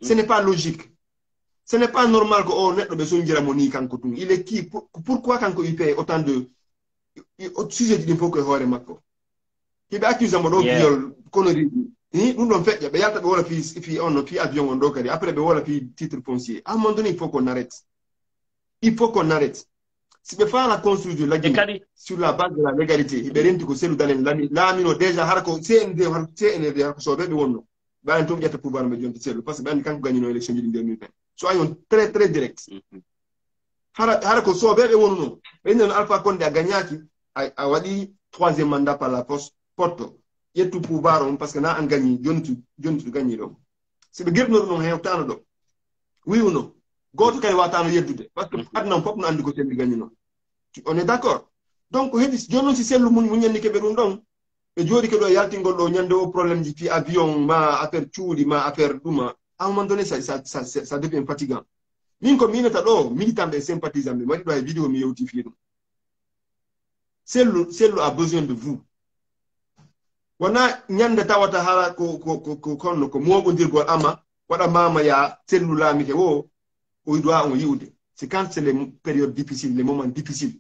ce n'est pas logique ce n'est pas normal ko o neɗɗo ɓe sonjiramo ni kanko tun il est qui? Pourquoi kanko il paye autant de sujet ji ɗin fof koye hoore makko hiɓe accuse mo ɗo viol connerie. Ni ɗum ɗon feƴƴa ɓe yalta ɓe wola fi fi on fi avion on ɗo kadi après ɓe wola fi titre foncier. À un moment donné il faut qu'on arrête. Il faut qu'on arrête. Si ɓe faala construire laggi sur la base de la légalité. Hiɓe renti ko selu dalen laamino déjà hara ko cnd cnd hara ko soɓeɓe wonno ɓawen toon ƴetta pouvoir mɓe jonta sellu par ce que ɓe andi kanko gagnino élection ji ɗi 2020 soyons très très direct. Mm-hmm. Hara ko sobeɓe wonuno ɓeynden alpha conde a gagnaki a waɗi troisiéme mandat par la poste porto. Ƴettu pouvoir on par ce que na an gagni jonti jonti ɗo gagni ɗon si ɓe girnoɗo noon hewtano ɗo. Wiwno goto kay watano yeddude par ce que adnan fof no andi ko selli gagni noon on est d' accord donc heɗi joni noon si sellu mum muñanni keɓe ɗum ɗon ɓe jooɗi ke ɗo e yaltingol ɗo ñande o probléme ji fi avion ma affaire cuuɗi ma affaire ɗuma. À un moment donné ça, ça, ça, ça devient fatigant. Min ko minata ɗo militant vidéo a besoin de vous. Ko mama ya sellu laamike wo o doit on yiwde c'est quand c'est les périodes difficiles les moments difficiles.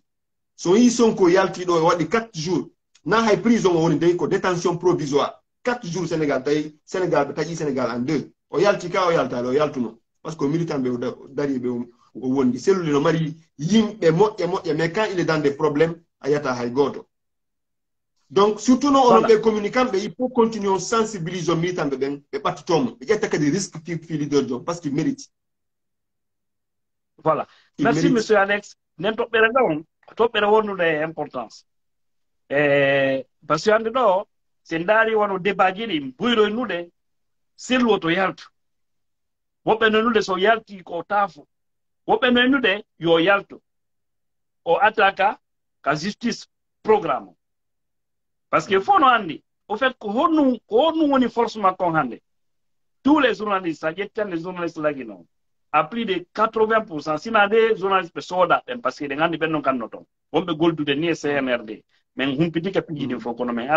So yi sonko yaltiɗo waɗi 4 jours. Na hay prison détention provisoire. 4 jours sénégal sénégal sénégal en o yalti ka o yaltade o yaltuno par ce que militant ɓe dari ɓe o wondi. Cellule no mari yimɓe moƴƴe moƴƴe mais quand il est dans des problèmes a yiyata hay gooto donc surtout noon onon ɓe communicant ɓe il faut continuer on sensibilise o militant ɓe ɓen ɓe ɓattotomo ɓe ƴetta kadi risque fi leader jom par ce qu'il mérite. Voilà. Merci monsieur alex. Nden toɓɓere ɗon toɓɓere wonnude importance e par ce que hannde ɗo sen ndaari wono débat ji ɗi buyroynude selluwo to yaltu woɓɓe noynude so yalti ko taafo woɓɓe noynude yo yaltu o attaque ka justice programme. O par ce que fof no anndi au fait ko honnu ko honnu woni force makko hannde tous les journalistes a ƴettan les journalistes lagi noon à plus de 80 pourcent sina de journaliste ɓe sooda ɓen par ce que ɗe nganndi ɓen non kanno toon wonɓe goldude ni e cnrd min humpitike piiji ɗin fof kono min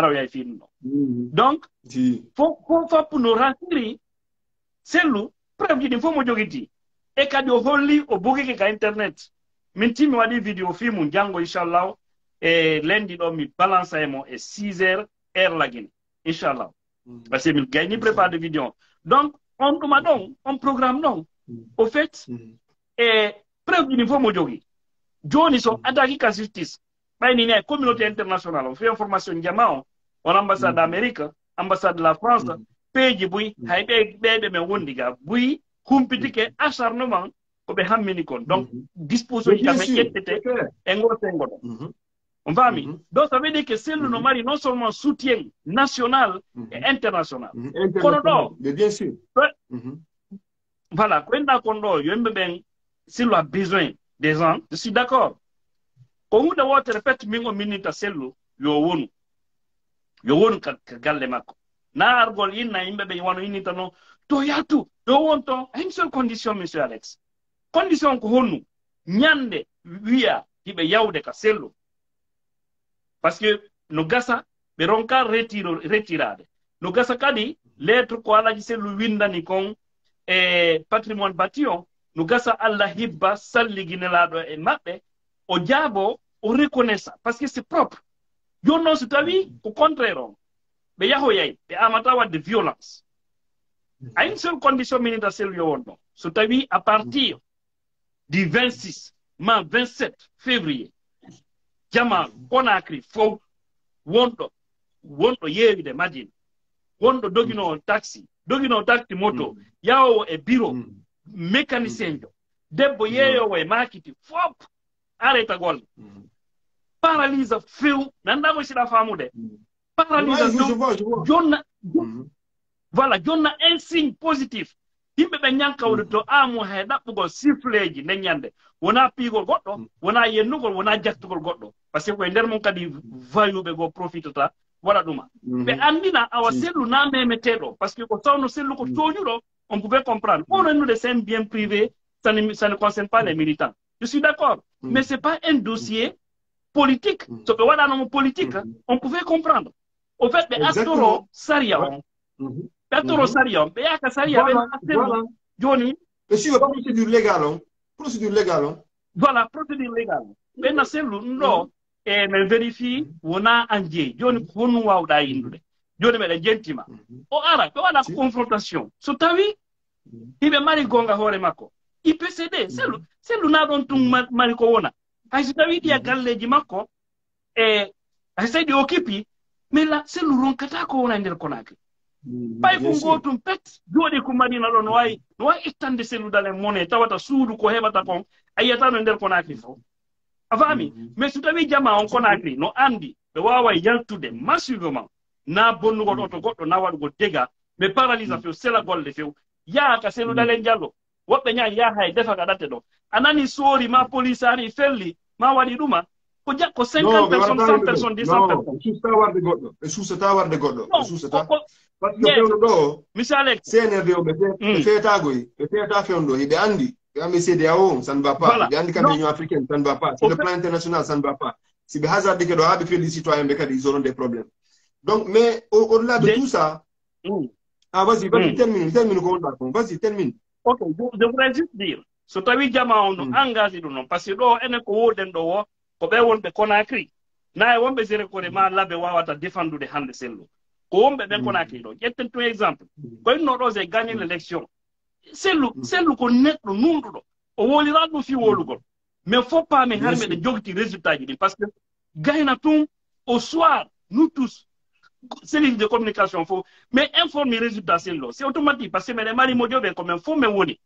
donc rasiri sellu preuve ji ɗin fof mo jogiti e kadi o holli o bogike ka internet. Min timmi waɗi vidéo fi mum janngo inchallahu e lendi ɗo mi balance e mo e 6 heures heure lagine inchallahu par ce que min gayni préparé de vidéo donc on ɗuma ɗon on programme ɗon au fait e preuve ji ɗin fof mo jogi. Joni so attaque ka justice ɓayni ni e communauté internationale. O fait information jama o on ambassade d'amérique ambassade de la france peeji buy hay ɓe ɓeɓe men wondi ga buy humpitike acharnement koɓe hammini kon donc disposition ji kamen ƴettete e ngotengo ɗo on faami donc ça veut dire que sellu no mari non seulement soutien national et international kono ɗo bien sûr. Voilà ko enɗa kon ɗo yimɓe ɓen a besoin des gens je suis d' accord ko huunde wotere pet min o minninta sellu yo wonu. Yo wonu ka galle makko. Na argol inna yimɓe ɓe wano innita noon to yaltu ɗo won ton hen seule condition monsieur alex. Condition ko honnu ñande wiya hiɓe yawde ka sellu. Par ce que no gasa ɓe ronka retiro retirade. No gasa kadi lettre ko alaji sellu windani kon e patrimoine bati on no gasa allah hibba salliginelaɗo e maɓɓe o jaabo o reconnaissa par ce que c'est propre. Joni noon so tawi ko contraire on ɓe yahoyay ɓe amata wadde violence. À une seule condition minita sellu yo won ɗon so tawi à partir du 26 ma 27 février. Jama conacry fof wonɗo wonɗo yeewide madine. Wonɗo doginowo taxi doginowo taxi moto. Yawowo e bureau. Mécanicien jo debbo yeeyowo e makiti fof arrêta golle paralyse few nandamo siɗa famude paralyse few jonna voilà jonna un signe positif yimɓe ɓe ñankawde to amu hay ɗaɓɓugol siffleji nden ñande wona piigol goɗɗo wona yennugol wona jattugol goɗɗo par ce que koye nder mum kadi vayuɓe goo profitata waɗa ɗuma ɓe andina awa sellu na memeteɗo par ce que ko sawno sellu ko on pouvait comprendre. On rennude sen bien privé ça ne, ça ne concerne pas les militants je suis d'accord. Mais c'est pas un dossier politique. So ɓe waɗanomo politique on pouvait comprendre. Au fait ɓe astoro saria on ɓe attoro saria on ɓe yaka saria ɓe sellu joni ɓe suiva procédure légal on procédure légal on voilà procédure légal ɓenna sellu ɗum ɗo e min vérifie wona an jeeyi joni ko honnu wawɗa yindude joni meɗen jentima o ara ɓe waɗa confrontation. So tawi hiɓe mari gonga hoore makko ipcd sellu sellu na ɗon tun mari ko wona. Hay so tawi ɗiya mm. galleji makko e hay so tawi ɗi okipi mais la sellu ronkata ko wona e nder konakri ɓay mm, ko gotum pet jooɗi ko marina ɗo no wawi no wawi ittande selludal en mone tawata suudu ko heɓata kon a yiyatano e nder konakri fof a faami mm, mais so tawi jama on konakri no andi ɓe wawa yaltude massivement na bonnugol oto goɗɗo na waɗugol déga mais few sela golle few yaaka selludal en jallo woɓɓe ñaa yaha e defa gaɗatte ɗo. A nani soori ma police ari felli ma waɗi ɗuma ko ja ko cinquante personne cent personne dix cent personne suusata warde goɗɗo ɓe suusata warde goɗɗo ɓe suusata par ce que fewno ɗo monsieur alex cnrd o ɓe mm. feetagoy ɓe feeta fewno ɗo hiɓe anndi ɓe anndi cdao ça ne va pas ɓe anndi kam union africaine ça ne va pas sur le plan international ça ne va pas si ɓe hasarde ke ɗo haa ɓe felli citoyen ɓe kadi ils auront des problèmes. Donc mais au delà de tout ça mm. ah vas y vas y mm. termine termine ko wonɗa kon vas y termine. ok je voudrais juste dire so tawi jama on no hmm. engagé ɗum noon par ce que ɗo enen ko wooden ɗo o ko ɓe wonɓe conacry na e wonɓe géré kore ma labe wawata défendude hannde sellu. Ko wonɓe ɓen hmm. conacry ɗo. Ƴetten tun exemple. Hmm. Ko inno ɗo se gagné l' élection sellu sellu ko neɗɗo numɗuɗo o wolira ɗum fi wolugol. Mais foppaami harmeɗe jogti résultat ji ɗin par ce que gayna tun au soir nous tous cellule de communication fof mais informe résultat c'est automatique par ce que meɗe mari moƴoɓe ko men fof min woni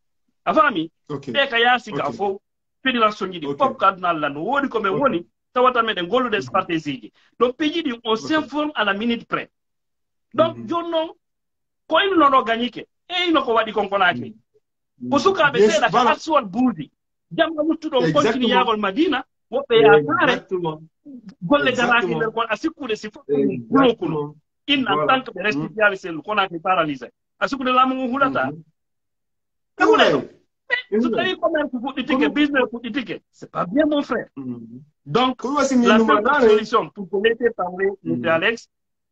a faami ɓe ka yaasiga fof fédération ji ɗi fof ko aduna allah no woodi ko min woni tawata meɗen gollude stratégie ji donc piiji ɗi on s'informe à la minute près. Donc joni noon ko inno ɗo gañike eyino ko waɗi konkonaki ko sukaɓe seeɗa ko arsuwal buudi jamma continue madina woɓɓe golle ganaki nder kon a sikkude si fof hulokuno in en tant que ɓe resti yawi sellu konaki paralysé a sikkude laamu ngu huɗata ɓe huɗe ɗum so tawi commerce fuɗɗitike business fuɗɗitike c'est pas bien mon frère. Donc la seule solution pour que parler monsieur alex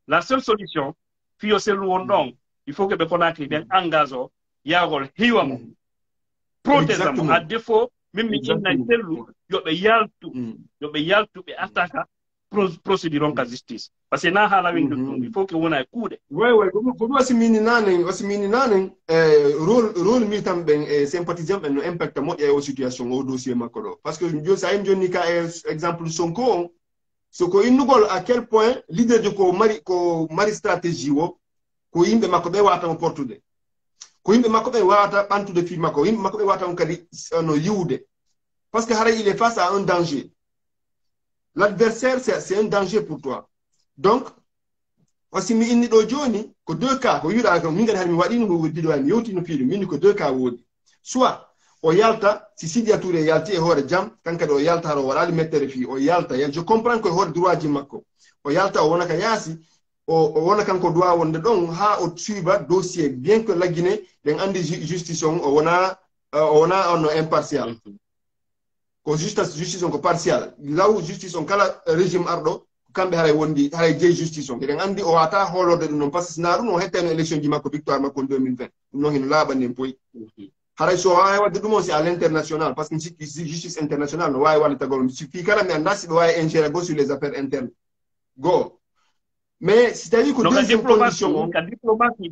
la seule solution fiyo sellu won ɗon il faut que ɓe konaki ɓen engage o yagol hiwa mo. À défaut min mi innay sellu yoɓe yaltu mm. yo ɓe yaltu ɓe attaka procédure on ka justice. Par ce que na haala winde mm-hmm. ɗum il faut que wona e kuuɗe. Way oui oui koɗum wasimini nanen wasimini nanen e rôle rôle mi tan ɓen e sympathisant ɓen no impact moƴƴa e o situation o dossier makko ɗo. Par ce que joni sa en jonni ka e exemple sonko on soko innugol à quel point leader ji ko mari ko mari stratégie o ko yimɓe makko ɓe watamo portude. Ko yimɓe makko ɓe wawata ɓantude fi makko yimɓe makko ɓe wawata on kadi no yiwde par ce que haray il est face à un danger. L'adversaire c'est un danger pour toi. Donc aussi mi inni ɗo joni ko deux cas ko wiɗa ko min kadi hade mi waɗino mo vidéo mi yewtino piiɗum minni ko deux cas woodi soit o yalta si sidia touré yalti e hoore jam kankadi o yalta hara o waɗali mettere fi o yalta je comprends koye hoore droit ji makko o yalta o wona ka yaasi o wona kanko doit wonde ɗon ha o suiva dossier bien que laggine ɗen andi justice on o wona o wona onno impartial ko justice justice on ko partial. Law justice on kala régime arɗo kamɓe haray wondi haray jeeyi justice on. Eɗen andi o wata hoolorde ɗum noon par ce que sina ɗum o hettano élection ji makko victoire makko en 2020 ɗum noon heno laaɓani en poyi haray so wawi wadde ɗum on si à l' international par ce que mi sikki justice international no wawi waɗde tagol mi sikki kala mi anda si ɓe wawi ingéré go sur les affaires internes. Goo mais si tawi ko deuxième condition on diplomatie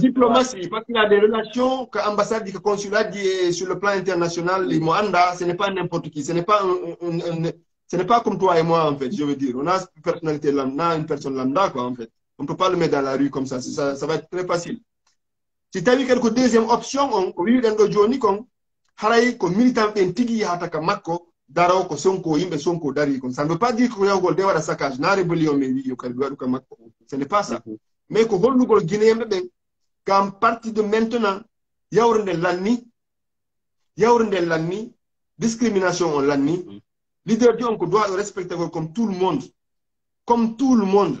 diplomatie par ce qu'il y a des relations que ambassade ji que consulat sur le plan international mo anda ce n'est pas n'importe qui ce n'est pas un, un, un, ce n'est pas comme toi et moi en fait je veux dire. On a une personnalité lambda une personne lambda quoi en fait. On peut pas le mettre dans la rue comme ça ça, ça va être très facile. Kadi ko deuxième option on kon haray ko militant yahata ka daro ko sonko yimɓe sonko dari kon ça ne veut pas dire ko yawgol de waɗa saccage na rébellion min wiyo kadi waɗu ka makko ce n'est pas ça. Mhm. Mais ko hollugol guinéyemɓe ɓen kam parti de maintenant yawre nde lanni yawre nde lanni discrimination on lanni mhm. leader ji on ko dowaɗo respecté gol comme tout le monde. Comme tout le monde.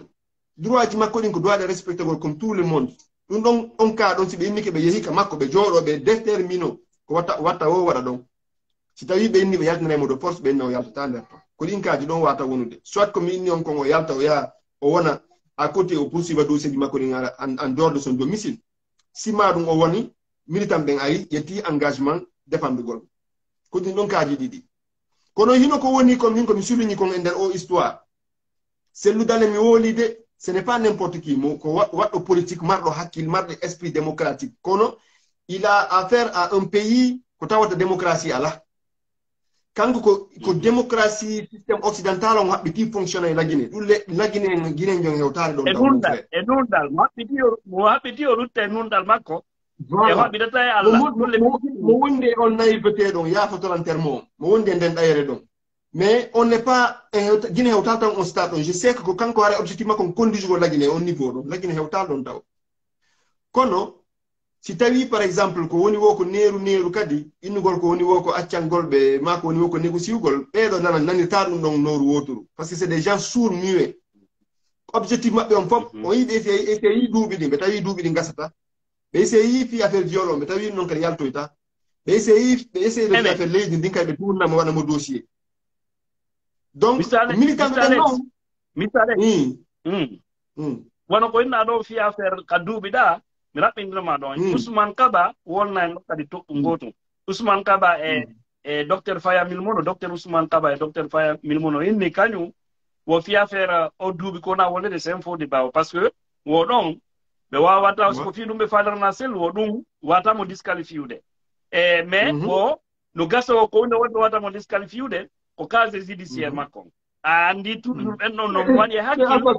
Droit ji makko ɗin ko dowaɗo respecté gol comme tout le monde. Ɗum ɗon on ka ɗon si ɓe immike ɓe yehi ka makko ɓe jooɗo ɓe détermino ko watta watta o waɗa ɗon. si tawi ɓe inni ɓe yaltiniraymo ɗo force ɓe inni o yaltata nder ton ko ɗinkaji ɗon wata wonude soit komi inni on kon o yalta o yaha o wona à côté o poursuiva ji makko ɗin en dehors de son domicile sima ɗum o woni militant ɓen ari yetti engagement defandugol kotin ɗon kaji ɗiɗi. Kono hino ko woni kon min komi souligni kon e nder o histoire. Selludale mi woli de ce n'est pas n'importe qui mo ko waɗɗo politique marɗo hakkille marɗo esprit démocratique. Kono il a affaire à un pays ko tawata démocratie ala. kanko ko ko mm-hmm. démocratie systéme occidental on haɓɓiti fonctionné e lagine ɗum lagine guine jon hewtare ɗon e nundal e nundal mo haɓɓiti mo haɓɓiti o rutta e nundal makko. E haɓɓitata e allahmo wondi e on naïveté ɗon yafatorantere mo on. Mo wondi e nden ɗayere ɗon. Mais on n'est pas guine hewtal tan on stade ɗon. Je sais que ko kanko ara objectif makko on conduisego lagine e on niveau ɗon. Lagine hewtal ɗon taw. Kono si tawi par exemple ko woni wo ko neeru neeru kadi innugol ko woni wo ko accangol ɓe ma ko woni wo ko négociugol ɓeeɗo nana nanirta ɗum ɗon nooru wotoru par ce que c'est des gens sour muet objectif maɓɓe on fof on yi ɓe ese yi duuɓi ɗi ɓe tawi duuɓi ɗi gasata ɓe ese yi fi affaire viol o ɓe tawi noon kadi yaltoyta. Ɓe ese yi ɓe ese de affaire leydi ndin kadi ɓe turnamo waɗamo dossier. Donc militant ɓe noon misale wono ko inna ɗo fi affaire ka duuɓi ɗa mi raɓɓindirama ɗon ousmane kaba wolna en ɗo kadi toɓɓu gotum ousmane kaba e e docteur faya milmono docteur ousmane kaba e docteur faya milmono inni kañum wo fiya faire o duuɓi kona wonede par ce que wo ɗon ɓe wawata soko fi ɗum ɓe fadarna sel wo ɗum watamo disqualifiude e mais bo no gasa o ko hunde wonde watamo disqualifiude ko case judiciaire makko a andi toujours ɓen ɗon no waɗi Alpha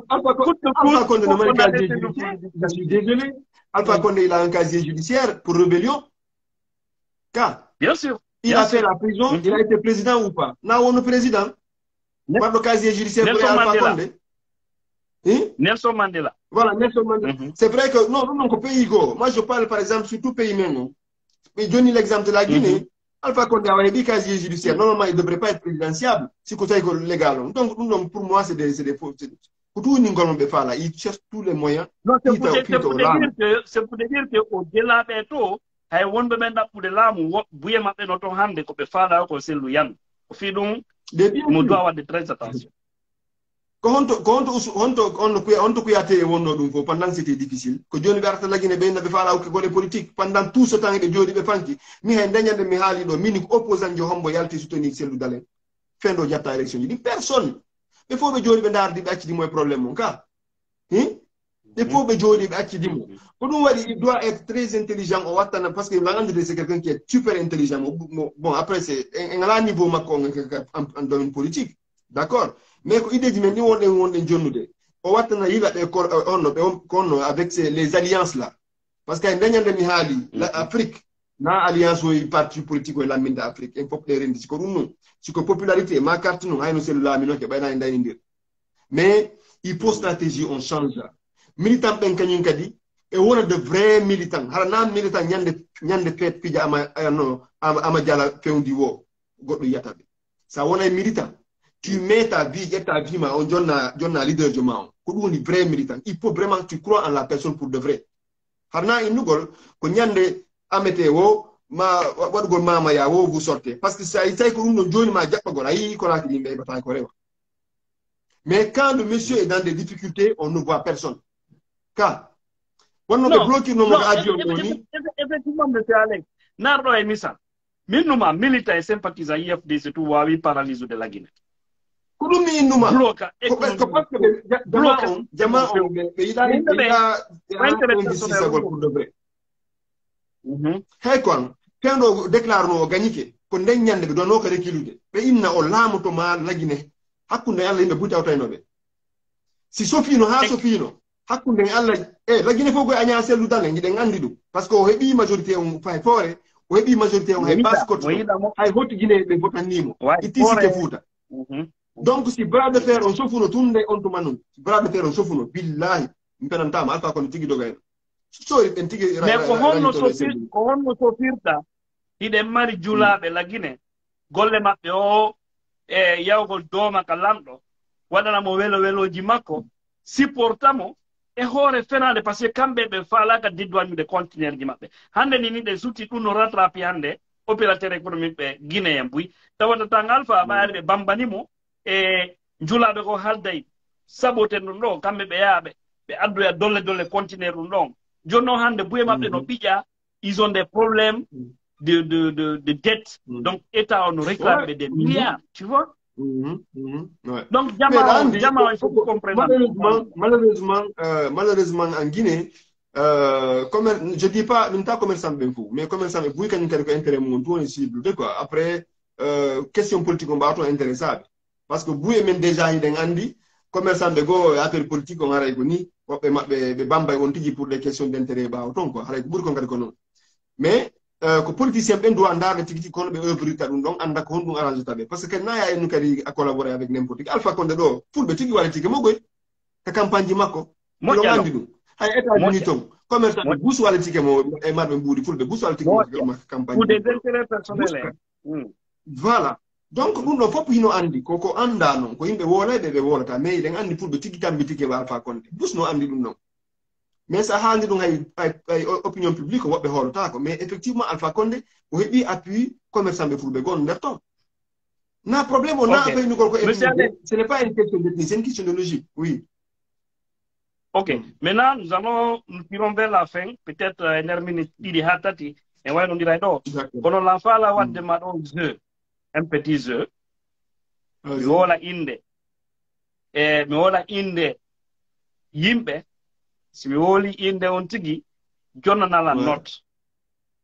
Alpha Condé, il a un casier judiciaire pour rébellion. Car Bien sûr. il Bien a fait la prison, Mhm. il a été président ou pas? Non, on est président. Pas le casier judiciaire pour Alpha Mandela. Condé. Hein? Nelson Mandela. Voilà, Nelson Mandela. Mhm. C'est vrai que, non, non, non, pays, go. Moi, je parle, par exemple, sur tout pays même. Mais Johnny, l'exemple de la Guinée. Alpha Condé a dit casier judiciaire. Normalement, il ne devrait pas être présidentiable si c'est légal. Donc, non, pour moi, c'est des, des faux. Pour tout le monde, là, il cherche tous les moyens. C'est pour, dire que c'est pour te dire que au delà ɓe to hay wonɓe ɓen ɗaɓɓude laamu wo- buye maɓɓe no ton hannde ko ɓe faala ko sellu yan o fi ɗum Des bien mo sûr. doit wadde très attention ɗum fof pendant que c'était difficile lagine ɓe ɓe faala hokke gole politique pendant tout ce temps eɓe jooɗi ɓe fanki mi hen dañande mi haali ɗo mini ko opposant yalti soutenir fin élection ji ɗi personne ɓe fof ɓe jooɗi ɓe dardi ɓe accidi mo e probléme mum ka. Ɓe fof ɓe jooɗi ɓe accidi mo ko ɗum waɗi il doit être très intelligent o que c'est quelqu'un qui est super intelligent bon après c'est en ala niveau makko en, domaine politique. D' accord mais ko ideji men ɗi wonɗen wonɗen jonnude o wattana ɓe ɓe onno avec les alliances là. Par ce que dañande mi haali afrique na alliance oye parti politique oye lamminde afrique en fof ɗe rendi siko ɗum noon siko popularité ma carte noon hayno selu laami noon ke ɓaynani daynodir mais il faut stratégie on change. Militant ɓen kañum kadi e wona de vrai militant hara na militant ñande ñande feet pija ama no ama jala fewndi wo goɗɗo yiyata ɓe sa wona e militant. Tu mets ta vie ƴetta ta vie ma on jonna jonna leader jo ma on ko ɗum woni vrai militant il faut vraiment tu crois en la personne pour de vrai. Harna innugol ko ñande amete wo ma waɗugol mamaya wo vous sortez par ce que sa tawi ko ɗum ɗon joni ma jaɓɓagol a yii mais quand le monsieur est dans des difficultés on ne voit personne. Ka wonno ɓe bloquirnomo ko avion ɗo ni effectivement monsieur alex. Narɗo e misal min numa militant e sympathisant ifdc tout wawi paralyse de la guinée. Ko ɗum mi innuma bloca ko ɓe- ko par ce que jama Bloqué. on jama on ɓe ɓe yiɗa ɓe Yimɓe ɓe- yiɗa intérêt ɓe personnel sistagol ɗum. pour de vrai hay kon fewɗo déclare no o gañike ko nden ñande ɓe donno ko rekilude ɓe inna o laamotoma lagine hakkunde allah yimɓe buti awtaynoɓe si sofino ha sofino hakkunde allah e lagine fof koye aña selludal e jiɗen andi ɗum par ce que o heeɓi majorité on fay foore o heeɓi majorité on hay yiɗamo hay hotti guine ɓe votannimo Way, itti sike foore- fuuta. Mhm. donc si bras de fer on sofuno tunde on tuma noon si bras de fer on sofuno billahi mi penantama alpha kono tigui dogayno sori ɓen tigi mais ko honno sofir e ko honno sofirɗa hiɗen mari julaaɓe mm. lagine golle maɓɓe o e yawgol dooma ka lamɗo waɗanamo welo weloji makko supportamo e hoore fenade par ce que kamɓe ɓe faalaka didwanmide contenaire ji maɓɓe. Hannde ni ni ɗen sutti ɗum no rattrapi hannde opérateur économique ɓe guine en buy. Tawata tan alpha mm. ɓaari ɓe bambanimo e julaaɓe ko haldayi saboten ɗum ɗo kamɓe ɓe yaaɓe ɓe addoya dolle dolle contenaire ɗum ɗon. Joni noon hannde buye maɓɓe no ɓiƴa ils ont des problèmes de, de, de, de dette. Donc, État, on nous réclame des milliards, tu vois? Donc, Jama, Jama, il faut que vous compreniez. Malheureusement, malheureusement, euh, malheureusement, en Guinée, euh, commer- je dis pas, même pas commerçant ben fou, mais commerçant fou, quand il y a intérêt mon tout cible, de quoi. Après, euh, question politique, on va être intéressable. Parce que vous, même déjà, il y a andi, commerçant de go, affaire politique, on a réuni, be bamba on tigi pour des questions bah, autant quoi, avec beaucoup de kono. Mais, euh, ko politicien ɓen ndaarde tigi tigi kono ɓe œuvre ta ɗum ɗon anda ko honɗum par ce que naya en kadi a collaboré avec n'importe qui. Alpha konde ɗo fulɓe tigi waɗa tigi mogoy ka campagne ji makko ɗon andi ɗum hay états unis ton commerçant ɓe bus waɗa tigi mo e marɓe mbuuɗi fulɓe bus waɗa tigi mo campagne. Pour des voilà donc ɗum ɗo fof hino andi. Koko anda noon ko yimɓe wolayɓe ɓe wolata mais eɗen tigi konde. Bus no ɗum noon ɗum hay opinion publique woɓɓe hoolotako mais effectivement alpha o heeɓi appui commerçant ɓe fulɓe gon nder ton na probléme o na Ok. faynugol ko Monsieur ethnie Adé. ce n'est pas une question d'ethnie c'est une question de logique oui. OK. Maintenant, nous allons, nous tirons vers la fin. Peut-être, euh, une minute, Hatati. e waynodiray ɗo kono la ma ɗo jeu un petit jeu mi wola inde. E mi wola inde yimɓe si mi woli inde on tigi jonnanala Ouais. note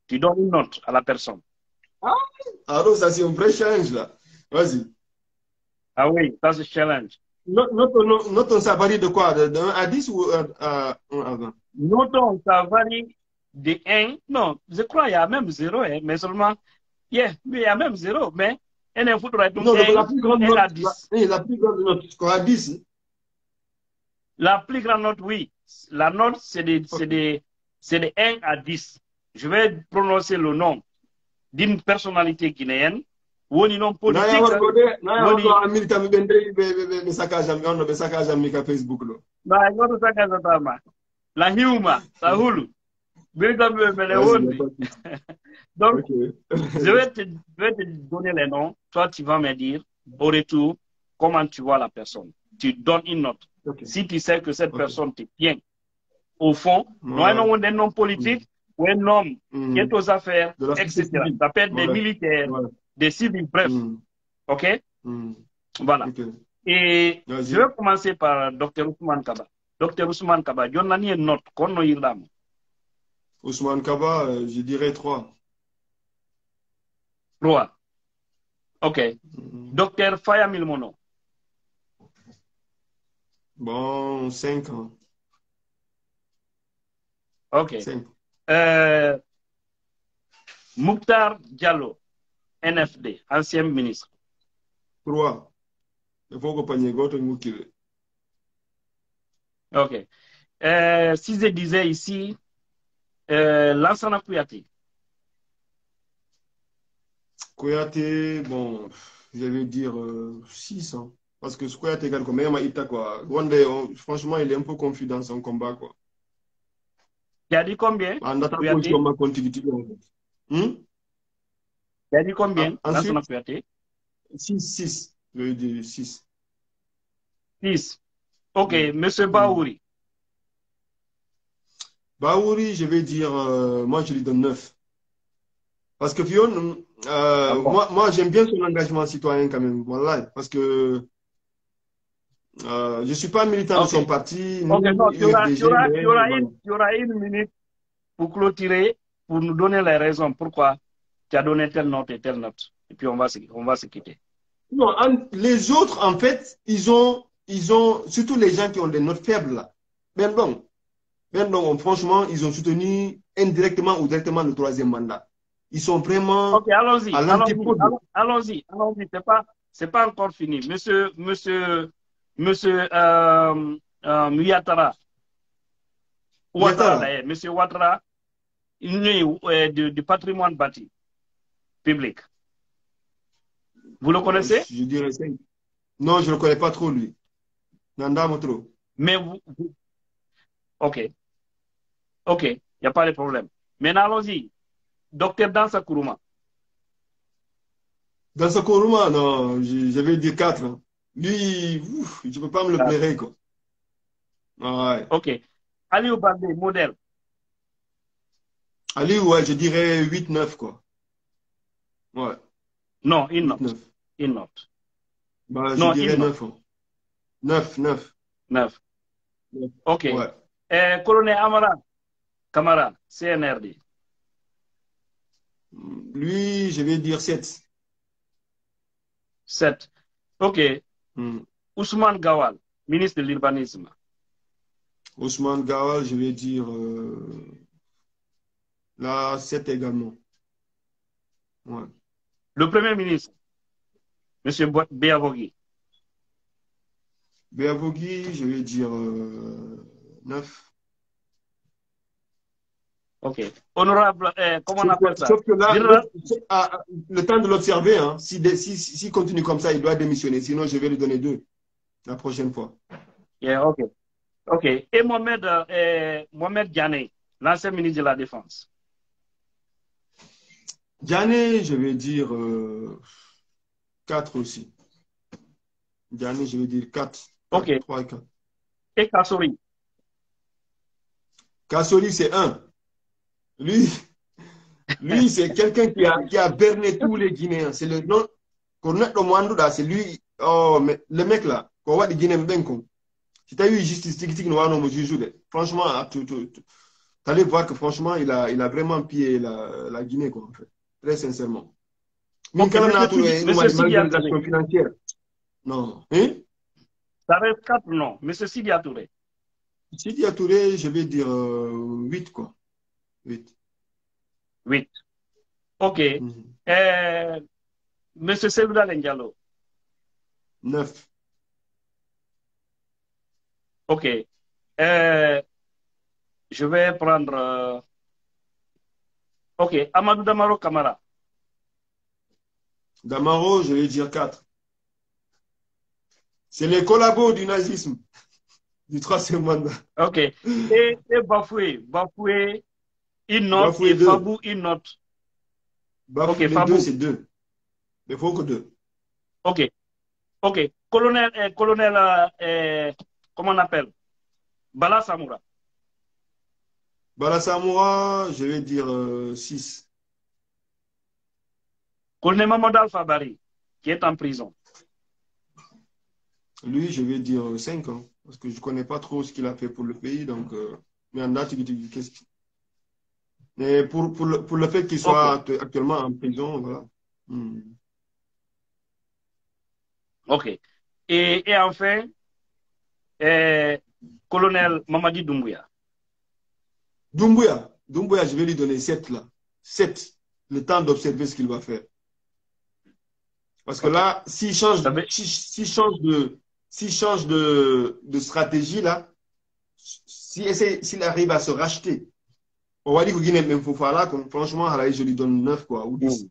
tu donnes une note à la personne Alors, ça, c'est un vrai challenge, là. Vas-y. ah oui ça c'est challenge. Note, note, ça varie de quoi? De, de 1 à 10 ou à 1 à 20 notons ça varie de 1 non je crois il y a même zéro hein, mais seulement yeah mais il y a même zéro mais ɗum Non, donc, la plus grande 1 note, à la, 10 oui, la plus grande note, quoi, à 10 La plus grande note, oui. La note, c'est de, c'est de, de 1 à 10. Je vais prononcer le nom d'une personnalité guinéenne un woni- wargo america mi ɓe ndeyi ɓe onno ɓe ka facebook ɗo goto sakasatama. La hulu. Donc, Ok. je vais, te, je vais te donner les noms. Toi, tu vas me dire au retour comment tu vois la personne. Tu donnes une note. Ok. Si tu sais que cette Ok. personne te tient au fond, non Ouais. un nom d'un nom politique ou un homme Mm. qui est aux affaires, etc. civile. Ça peut être des Ouais. militaires, Ouais. des civils, bref. Mm. OK? Mm. Voilà. Et je vais commencer par Dr. Ousmane Kaba. Dr. Ousmane Kaba, John Nani une note. Ousmane Kaba, euh, je dirais 3. Trois. OK. Mm. Dr. Faya Milmono. Bon, 5 ans. OK. 5. Euh, Mouktar Diallo, NFD, ancien ministre. 3. Il faut que. OK. Euh, si je disais ici, euh, Lansana Kouyaté. Kouyaté, bon, je vais dire 6 ans. Parce que Kouyaté, regarde comme même Ita, quoi. Rwanda, on- franchement, il est un peu confus dans son combat, quoi. Tu as dit combien? En attendant que combat fait. Hmm? Tu as dit combien? Ah, ensuite? Lansana Kouyaté 6, 6. Je vais dire 6. 6. OK. Monsieur Baouri. Baouri, je vais dire, euh, moi je lui donne 9. Parce que Fion, euh, Ah bon moi, moi j'aime bien son engagement citoyen quand même. Voilà, parce que euh, je ne suis pas militant de son parti. Non, mais tu auras voilà. une, minute pour clôturer, pour nous donner les raisons pourquoi tu as donné telle note et telle note. Et puis on va se, on va se quitter. Non, en- les autres, en fait, ils ont, ils ont, surtout les gens qui ont des notes faibles là. Ben donc, ben donc, franchement, ils ont soutenu indirectement ou directement le troisième mandat. Ils sont vraiment. Ok, allons-y. À Allons-y. Allons-y. Allons-y. C'est pas, c'est pas encore fini. Monsieur, monsieur, monsieur, euh, euh, Ouattara. Ouattara, Ouattara. d'ailleurs. Monsieur Ouattara, il est euh, du, du patrimoine bâti public. Vous le connaissez? Je dirais 5. Non, je ne le connais pas trop, lui. Nanda Motro. Mais vous, vous- OK. OK, il n'y a pas de problème. Maintenant, allons-y. Docteur Dansa Kourouma. Dans ce Koruma, non, je, je vais dire 4. Lui, ouf, je ne peux pas me le blairer, quoi. Ouais. OK. Aliou Bandé, modèle. Ali, ouais, je dirais 8-9, quoi. Ouais, Non, une note. 9. Une note. Bah, Non, je dirais il- 9. 9, 9. Neuf. Neuf. OK. Ouais. Eh, colonel Amara Camara, CNRD. Lui, je vais dire 7. 7. OK. Hmm. Ousmane Gawal, ministre de l'urbanisme. Ousmane Gawal, je vais dire euh, là 7 également. Ouais. Le premier ministre, M. Béavogui. Béavogui, je vais dire euh, 9. OK. Honorable, eh, comment on Sauf appelle que, ça? sauf que là, le, ah, ah, le temps de l'observer, hein, si, dé- si, si, s'il continue comme ça, il doit démissionner. Sinon, je vais lui donner 2 la prochaine fois. Yeah, OK. OK. Et Mohamed, euh, eh, Mohamed Diané, l'ancien ministre de la Défense. Diané, je vais dire 4 aussi. Diané, je vais dire 4. Ok. 3 et 4. Et Kassori. Kassori, c'est 1. Lui, Lui, c'est (laughs) quelqu'un qui a, qui a berné tous les Guinéens. C'est le nom. C'est lui. Oh, mais le mec là, quand on voit les Guinéens, si tu as eu justice, franchement, ah, tu allais voir que franchement, il a, il a vraiment pillé la, la Guinée, quoi, en fait. Très sincèrement. Donc, quand mais même, c'est financière. Non. Hein? Ça reste quatre noms. Monsieur Sidi Touré. Sidi Touré, je vais dire euh, 8, quoi. 8. 8. OK. Mhm. Euh, Monsieur Selouda Lendialo. 9. OK. Euh, je vais prendre. euh, OK. Amadou Damaro Kamara. Damaro, je vais dire 4. C'est les collabos du nazisme, du troisième mandat. OK. Et, et Bafoué. Bafoué, une note. Bafoué et deux. Fabou, une note. Bafou, Ok, les Fabou. deux, c'est 2. Il faut que 2. OK. OK. Colonel, euh, colonel euh, euh, comment on appelle? Bala Samoura. Balasamoura, je vais dire 6. Colonel Mamadou Alpha Bari, qui est en prison. Lui, je vais dire 5 ans. Parce que je ne connais pas trop ce qu'il a fait pour le pays. Donc, euh, mais en date, qu'est-ce Mais pour, pour, le, pour le fait qu'il soit actu- actuellement en prison, voilà. Hmm. OK. Et, et enfin, euh, colonel Mamadi Doumbouya. Doumbouya, Doumbouya, je vais lui donner 7 là. 7. Le temps d'observer ce qu'il va faire. Parce que là, s'il change, veut- change de, s'il change de, de stratégie là, s'il arrive à se racheter, on va dire que Guinée même Fofa là, comme, franchement, je lui donne 9 quoi, ou 10.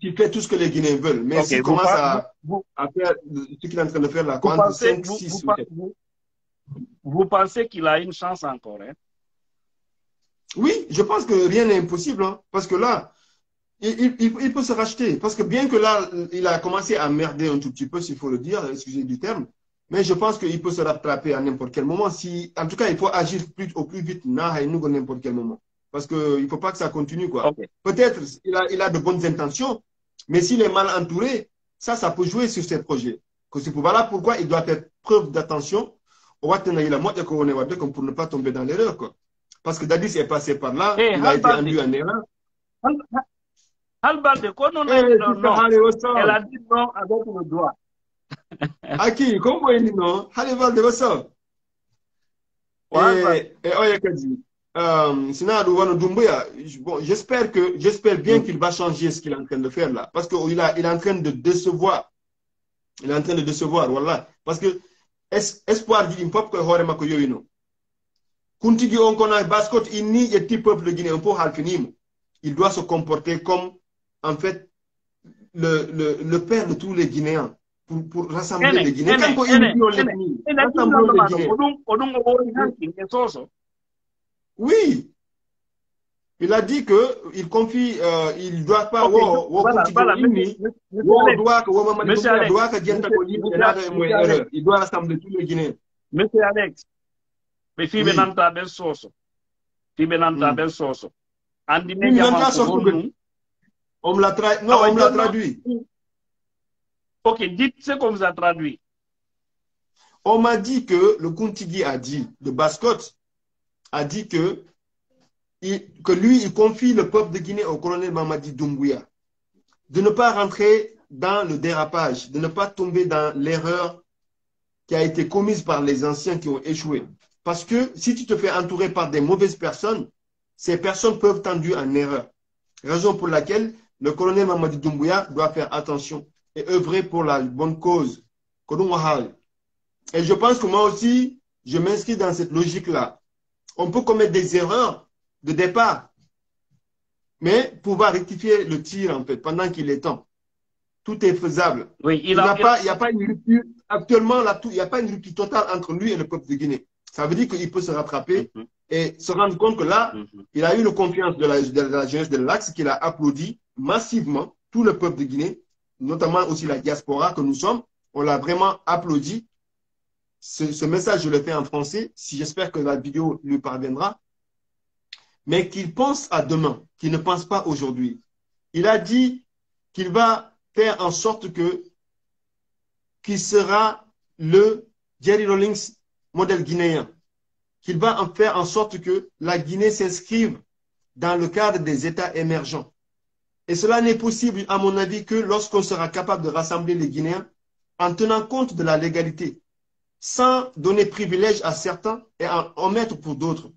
S'il fait tout ce que les Guinéens veulent, mais Ok, s'il commence à, vous- à faire ce qu'il est en train de faire là, Vous pensez, 5, vous, 6 vous, ou 7. vous- vous pensez qu'il a une chance encore hein? Oui, je pense que rien n'est impossible, hein, parce que là, il, il- il- il peut se racheter. Parce que bien que là, il a commencé à merder un tout petit peu, s'il faut le dire, excusez du terme, mais je pense qu'il peut se rattraper à n'importe quel moment. Si, en tout cas, il faut agir plus, au plus vite, à n'importe quel moment. Parce qu'il ne faut pas que ça continue. quoi. Peut-être il a, il a de bonnes intentions, mais s'il est mal entouré, ça, ça peut jouer sur ses projets. Que c'est pour- Voilà pourquoi il doit faire preuve d'attention pour ne pas tomber dans l'erreur. Parce que Dadis est passé par là, Eh, il a été induit en erreur. Al- Albalde, quand on a Eh, dit non, sol. elle a dit non avec le doigt. (laughs) Qui? Comment il dit non? Allez, va de ça. Ouais, Et, et Oya Kadi, euh, Adouano Doumbouya, bon, j'espère que, j'espère bien qu'il va changer ce qu'il est en train de faire là. Parce qu'il il est en train de décevoir. Il est en train de décevoir, voilà. Parce que, es, espoir dit, il faut que Horema ko yoyino. Kuntigi on connaît bascot, il nie et petit peuple de Guinée, un peu. Il doit se comporter comme, en fait, le, le, le père de tous les Guinéens. Pour, pour rassembler les Guinéens. Quand les. Oui. Il a dit que il confie, euh, il doit pas. Doit il rassembler tous les Guinéens. Monsieur Alex, nanta ɓen soso fiɓe nanta Mm. ɓen soso andi ne ko On me l'a tra... non, Ah on me l'a traduit. ok dites ce qu'on vous a traduit On m'a dit que le Kuntigi a dit, de Bascotte, a dit que, il- que lui, il confie le peuple de Guinée au colonel Mamadi Doumbouya. De ne pas rentrer dans le dérapage, de ne pas tomber dans l'erreur qui a été commise par les anciens qui ont échoué. Parce que si tu te fais entourer par des mauvaises personnes, ces personnes peuvent t'induire en erreur. Raison pour laquelle le colonel Mamadi Doumbouya doit faire attention et œuvrer pour la bonne cause. Et je pense que moi aussi, je m'inscris dans cette logique-là. On peut commettre des erreurs de départ, mais pouvoir rectifier le tir, en fait, pendant qu'il est temps. Tout est faisable. oui Il n'y a, a pas- il y a pas une rupture, actuellement, là, tout- il n'y a pas une rupture totale entre lui et le peuple de Guinée. Ça veut dire qu'il peut se rattraper Mhm, et se rendre compte que là, mhm. il a eu la confiance de la, de la jeunesse de l'Axe qu'il a applaudi massivement, tout le peuple de Guinée, notamment aussi la diaspora que nous sommes. On l'a vraiment applaudi. Ce, message, je le fais en français. Si j'espère que la vidéo lui parviendra. mais qu'il pense à demain, qu'il ne pense pas aujourd'hui. Il a dit qu'il va faire en sorte que qu'il sera le Jerry Rawlings modèle guinéen, qu'il va en faire en sorte que la Guinée s'inscrive dans le cadre des États émergents. Et cela n'est possible, à mon avis, que lorsqu'on sera capable de rassembler les Guinéens en tenant compte de la légalité, sans donner privilège à certains et en, mettre pour d'autres.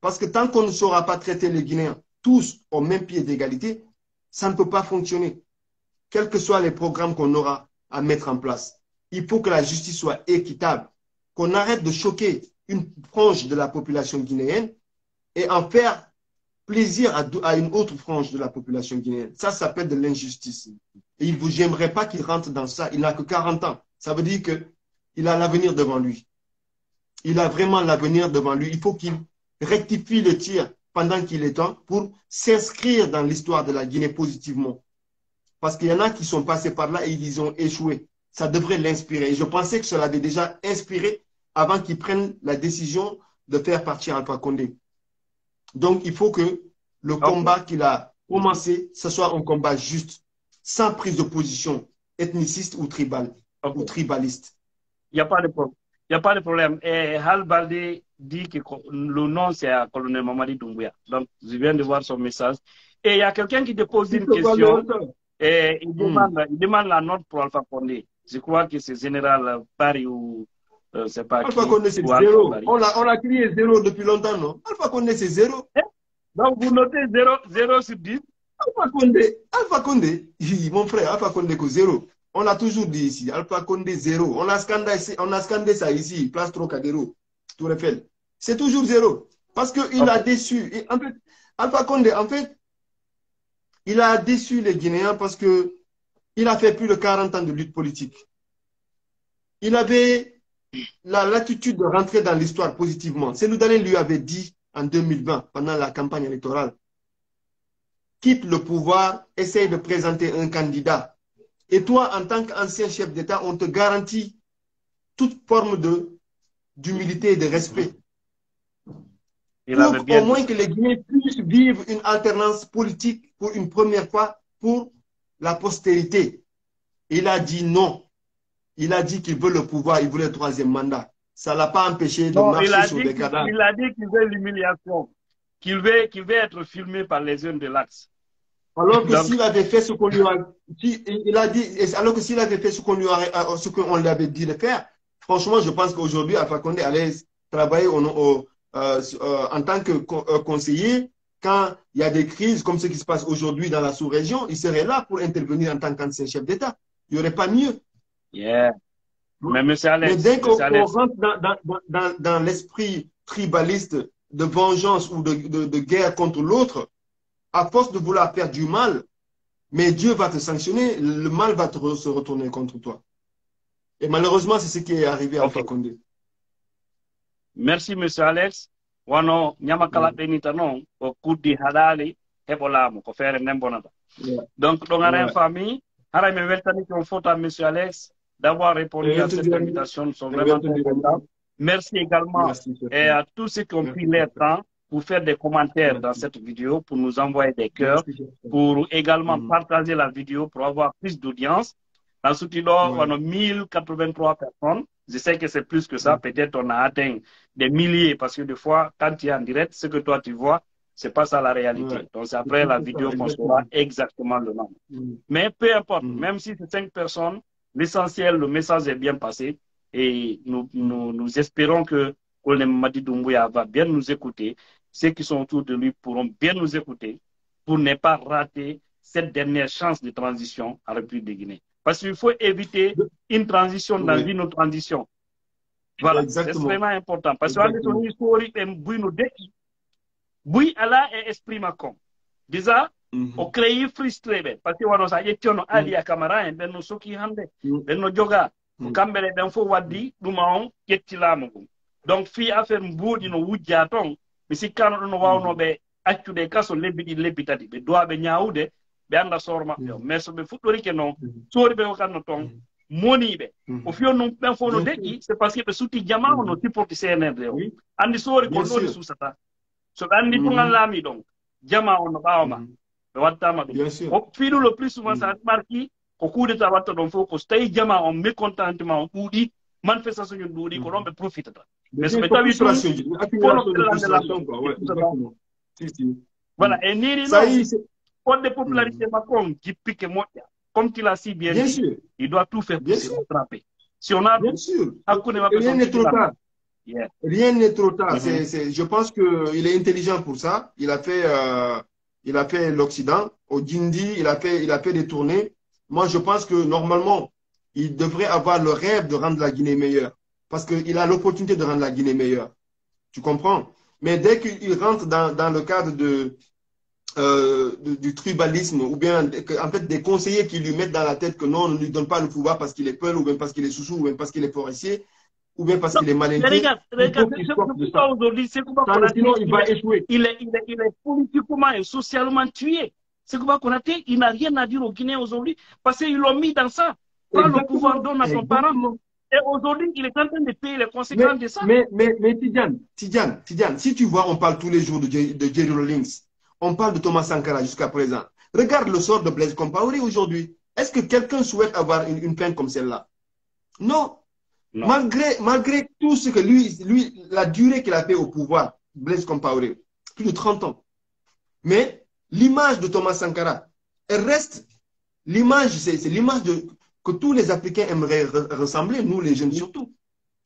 Parce que tant qu'on ne saura pas traiter les Guinéens tous au même pied d'égalité, ça ne peut pas fonctionner. Quels que soient les programmes qu'on aura à mettre en place, il faut que la justice soit équitable, qu'on arrête de choquer une frange de la population guinéenne et en faire plaisir à, une autre frange de la population guinéenne. Ça s'appelle de l'injustice. Et il vous, j'aimerais pas qu'il rentre dans ça. Il n'a que 40 ans. Ça veut dire que il a l'avenir devant lui. Il a vraiment l'avenir devant lui. Il faut qu'il rectifie le tir pendant qu'il est temps pour s'inscrire dans l'histoire de la Guinée positivement. Parce qu'il y en a qui sont passés par là et ils ont échoué. Ça devrait l'inspirer. Je pensais que cela avait déjà inspiré avant qu'il prenne la décision de faire partir Alpha Condé. Donc, il faut que le Ok. combat qu'il a commencé, ce soit un combat juste, sans prise de position ethniciste ou tribal Ok. ou tribaliste. Il n'y a pas de problème. Il n'y a pas de problème. Et Hal Balde dit que le nom, c'est à colonel Mamadi Doumbouya. Donc, je viens de voir son message. Et il y a quelqu'un qui te pose une question et il demande, il demande la note pour Alpha Condé. Je crois que c'est Général Paris ou euh, c'est pas Alpha Condé, c'est zéro. On a, on a crié zéro depuis longtemps, non? Alpha Condé, c'est zéro. Donc, vous notez 0, 0 sur 10. Alpha Condé, Alpha Condé, mon frère, Alpha Condé, que zéro. On a toujours dit ici, Alpha Condé, zéro. On a scandé, on a scandé ça ici, place Trocadéro, Tour Eiffel. C'est toujours zéro. Parce qu'il Ok. a déçu. Et en fait, Alpha Condé, en fait, il a déçu les Guinéens parce que il a fait plus de 40 ans de lutte politique. Il avait la latitude de rentrer dans l'histoire positivement. Selou Dalen lui avait dit en 2020, pendant la campagne électorale, quitte le pouvoir, essaye de présenter un candidat. Et toi, en tant qu'ancien chef d'État, on te garantit toute forme d'humilité et de respect. Il pour bien au moins dit. que les Guinéens puissent vivre une alternance politique pour une première fois pour la postérité. Il a dit non. Il a dit qu'il veut le pouvoir, il veut le troisième mandat. Ça ne l'a pas empêché de Non, marcher a sur qu'il cadavres. il a dit qu'il veut l'humiliation, qu'il veut, qu'il veut être filmé par les jeunes de l'Axe. Alors que s'il avait fait ce qu'on lui a il a dit, alors que s'il avait fait ce qu'on lui euh, ce qu'on lui avait dit de faire, franchement, je pense qu'aujourd'hui, Alpha Condé allait travailler au- au- euh, euh, en tant que euh, conseiller. Quand il y a des crises comme ce qui se passe aujourd'hui dans la sous-région, il serait là pour intervenir en tant qu'ancien chef d'État. Il n'y aurait pas mieux. Yeah. Mais monsieur Alex, Mais dès qu'on rentre dans, dans, dans, dans l'esprit tribaliste de vengeance ou de, de, de guerre contre l'autre, à force de vouloir faire du mal, mais Dieu va te sanctionner, le mal va te re- se retourner contre toi. Et malheureusement, c'est ce qui est arrivé à Ok. Alpha Condé. merci monsieur Alex. Wano nyama kala benita non o kuddi hadali hebo laamu ko feere nden bonata. Yeah. Donc en Ouais. famille hara mi weltani on fota monsieur Alex d'avoir répondu à cette invitation. Nous sommes vraiment très contents. Merci également Merci, cher et frère. à tous ceux qui ont pris leur temps pour faire des commentaires dans cette vidéo, pour nous envoyer des cœurs, pour également Mhm. partager la vidéo pour avoir plus d'audience. Dans ce Ouais. on a 1083 personnes. Je sais que c'est plus que ça. Peut-être on a atteint des milliers parce que des fois, quand tu es en direct, ce que toi tu vois, c'est pas ça la réalité. Ouais. Donc c'est après la vidéo qu'on saura exactement le nombre. Mm. Mais peu importe, Mhm. même si c'est cinq personnes, l'essentiel, le message est bien passé et nous, nous, nous espérons que Colonel Madi Doumbouya va bien nous écouter. Ceux qui sont autour de lui pourront bien nous écouter pour ne pas rater cette dernière chance de transition en République de Guinée. Parce qu'il faut éviter une transition dans Oui. une autre transition. Voilà, c'est extrêmement important. Parce que Exactement. on est historique et bouille nous. Bouille ala et esprit macon. Déjà. o créé frustré ɓe par ce que wano so a ƴettiono aliya camara en ɓen no soki hannde ɓen no joga. Ko kamɓe ɗe ɓen fof waddi ɗuma on ƴetti laamu ngun donc fi affaire mbuuɗi no wujja toon mi sikkano ɗo no wawnoɓe accude kaso lebbi ɗiɗi lebbi tati. Ɓe duwaɓe ñawude ɓe annda soro maɓɓe o mais so ɓe fuɗɗorike noon soori ɓe hokanno toon moniiɓe. O fiyon noon ɓen fof no deƴƴi c'est par ce que ɓe sutti jama o no tippoti cnrd o. Andi soori ko kon ɗoni suusata. So ɓe anndi ɗum an laamii ɗon jama on no ɓaawa ma wattama ɗum Bien sûr. o fiiɗu le plus souvent sa ɓarki ko kudeta watta ɗon fof ko so tawi jama on mécontentement on ɗuuɗi manifestation ñum ɗuuɗi ko ɗon ɓe profitata mais so ɓe tawi voilà. E niri c'est- fodde popularité makko on jippike moƴƴa comme tu l'as si bien dit il doit tout faire pour se rattraper. Si on a bien sûr. hakkude maɓɓe Rien n'est trop tard. Rien n'est trop tard. Je pense qu'il est intelligent pour ça. Il a fait, euh, il a fait l'Occident. Au Dindi, il a fait, il a fait des tournées. Moi, je pense que normalement, il devrait avoir le rêve de rendre la Guinée meilleure. Parce qu'il a l'opportunité de rendre la Guinée meilleure. Tu comprends? Mais dès qu'il rentre dans, dans le cadre de, euh, du tribalisme, ou bien en fait des conseillers qui lui mettent dans la tête que non, on ne lui donne pas le pouvoir parce qu'il est peul, ou bien parce qu'il est sous ou bien parce qu'il est forestier, ou bien parce qu'il est mal élevé. regarde, regarde, c'est aujourd'hui, c'est Sinon, il va est- échouer. il est, il est, il est politiquement et socialement tué. C'est pourquoi Konaté, il n'a rien à dire aux Guinéens aujourd'hui parce qu'ils l'ont mis dans ça. Quand le pouvoir donne à son parent. Et aujourd'hui, il est en train de payer les conséquences Mais, de ça. mais, mais, mais Tidiane, Tidiane, Tidiane, si tu vois, on parle tous les jours de, de Jerry Rawlings, on parle de Thomas Sankara jusqu'à présent. Regarde le sort de Blaise Compaoré aujourd'hui. Est-ce que quelqu'un souhaite avoir une, une peine comme celle-là? Non. Non. Malgré, malgré tout ce que lui, lui la durée qu'il a fait au pouvoir, Blaise Compaoré, plus de 30 ans. Mais l'image de Thomas Sankara, elle reste l'image, c'est c'est l'image de que tous les Africains aimeraient re- ressembler, nous les jeunes surtout.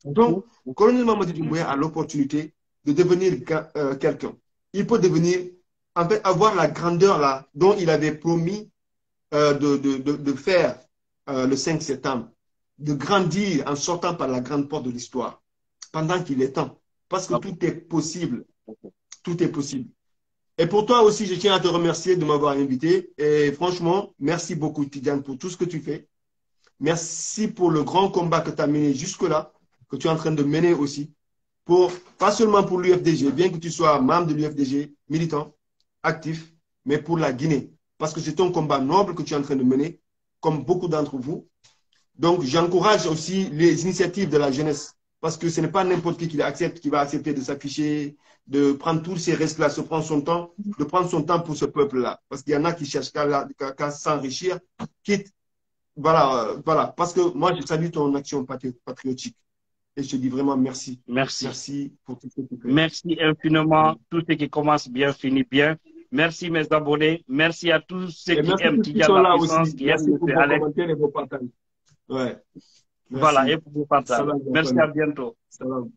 Donc, le colonel Mamadi Doumbouya a l'opportunité de devenir euh, quelqu'un. Il peut devenir, en fait, avoir la grandeur là dont il avait promis euh, de, de, de, de faire euh, le 5 septembre, de grandir en sortant par la grande porte de l'histoire, pendant qu'il est temps. Parce que tout est possible. Tout est possible. Et pour toi aussi, je tiens à te remercier de m'avoir invité. Et franchement, merci beaucoup, Tidiane, pour tout ce que tu fais. Merci pour le grand combat que tu as mené jusque-là, que tu es en train de mener aussi. Pour, pas seulement pour l'UFDG, bien que tu sois membre de l'UFDG, militant, actif, mais pour la Guinée. Parce que c'est un combat noble que tu es en train de mener, comme beaucoup d'entre vous. Donc, j'encourage aussi les initiatives de la jeunesse. Parce que ce n'est pas n'importe qui qui accepte, qui va accepter de s'afficher, de prendre tous ces risques-là, se prendre son temps, de prendre son temps pour ce peuple-là. Parce qu'il y en a qui cherchent qu'à s'enrichir, quitte. Voilà, euh, voilà. Parce que moi, je salue ton action patri- patriotique. Et je te dis vraiment merci. Merci. Merci pour tout ce que tu fais. Merci infiniment. Tout ce qui commence bien finit bien. Merci mes abonnés. Merci à tous ceux Et qui aiment qui Tidjane sont là aussi. qui Merci pour vos Alex. commentaires et vos partages. Ouais. Voilà, Merci. et pour vous partager. Merci, à bientôt. Salam.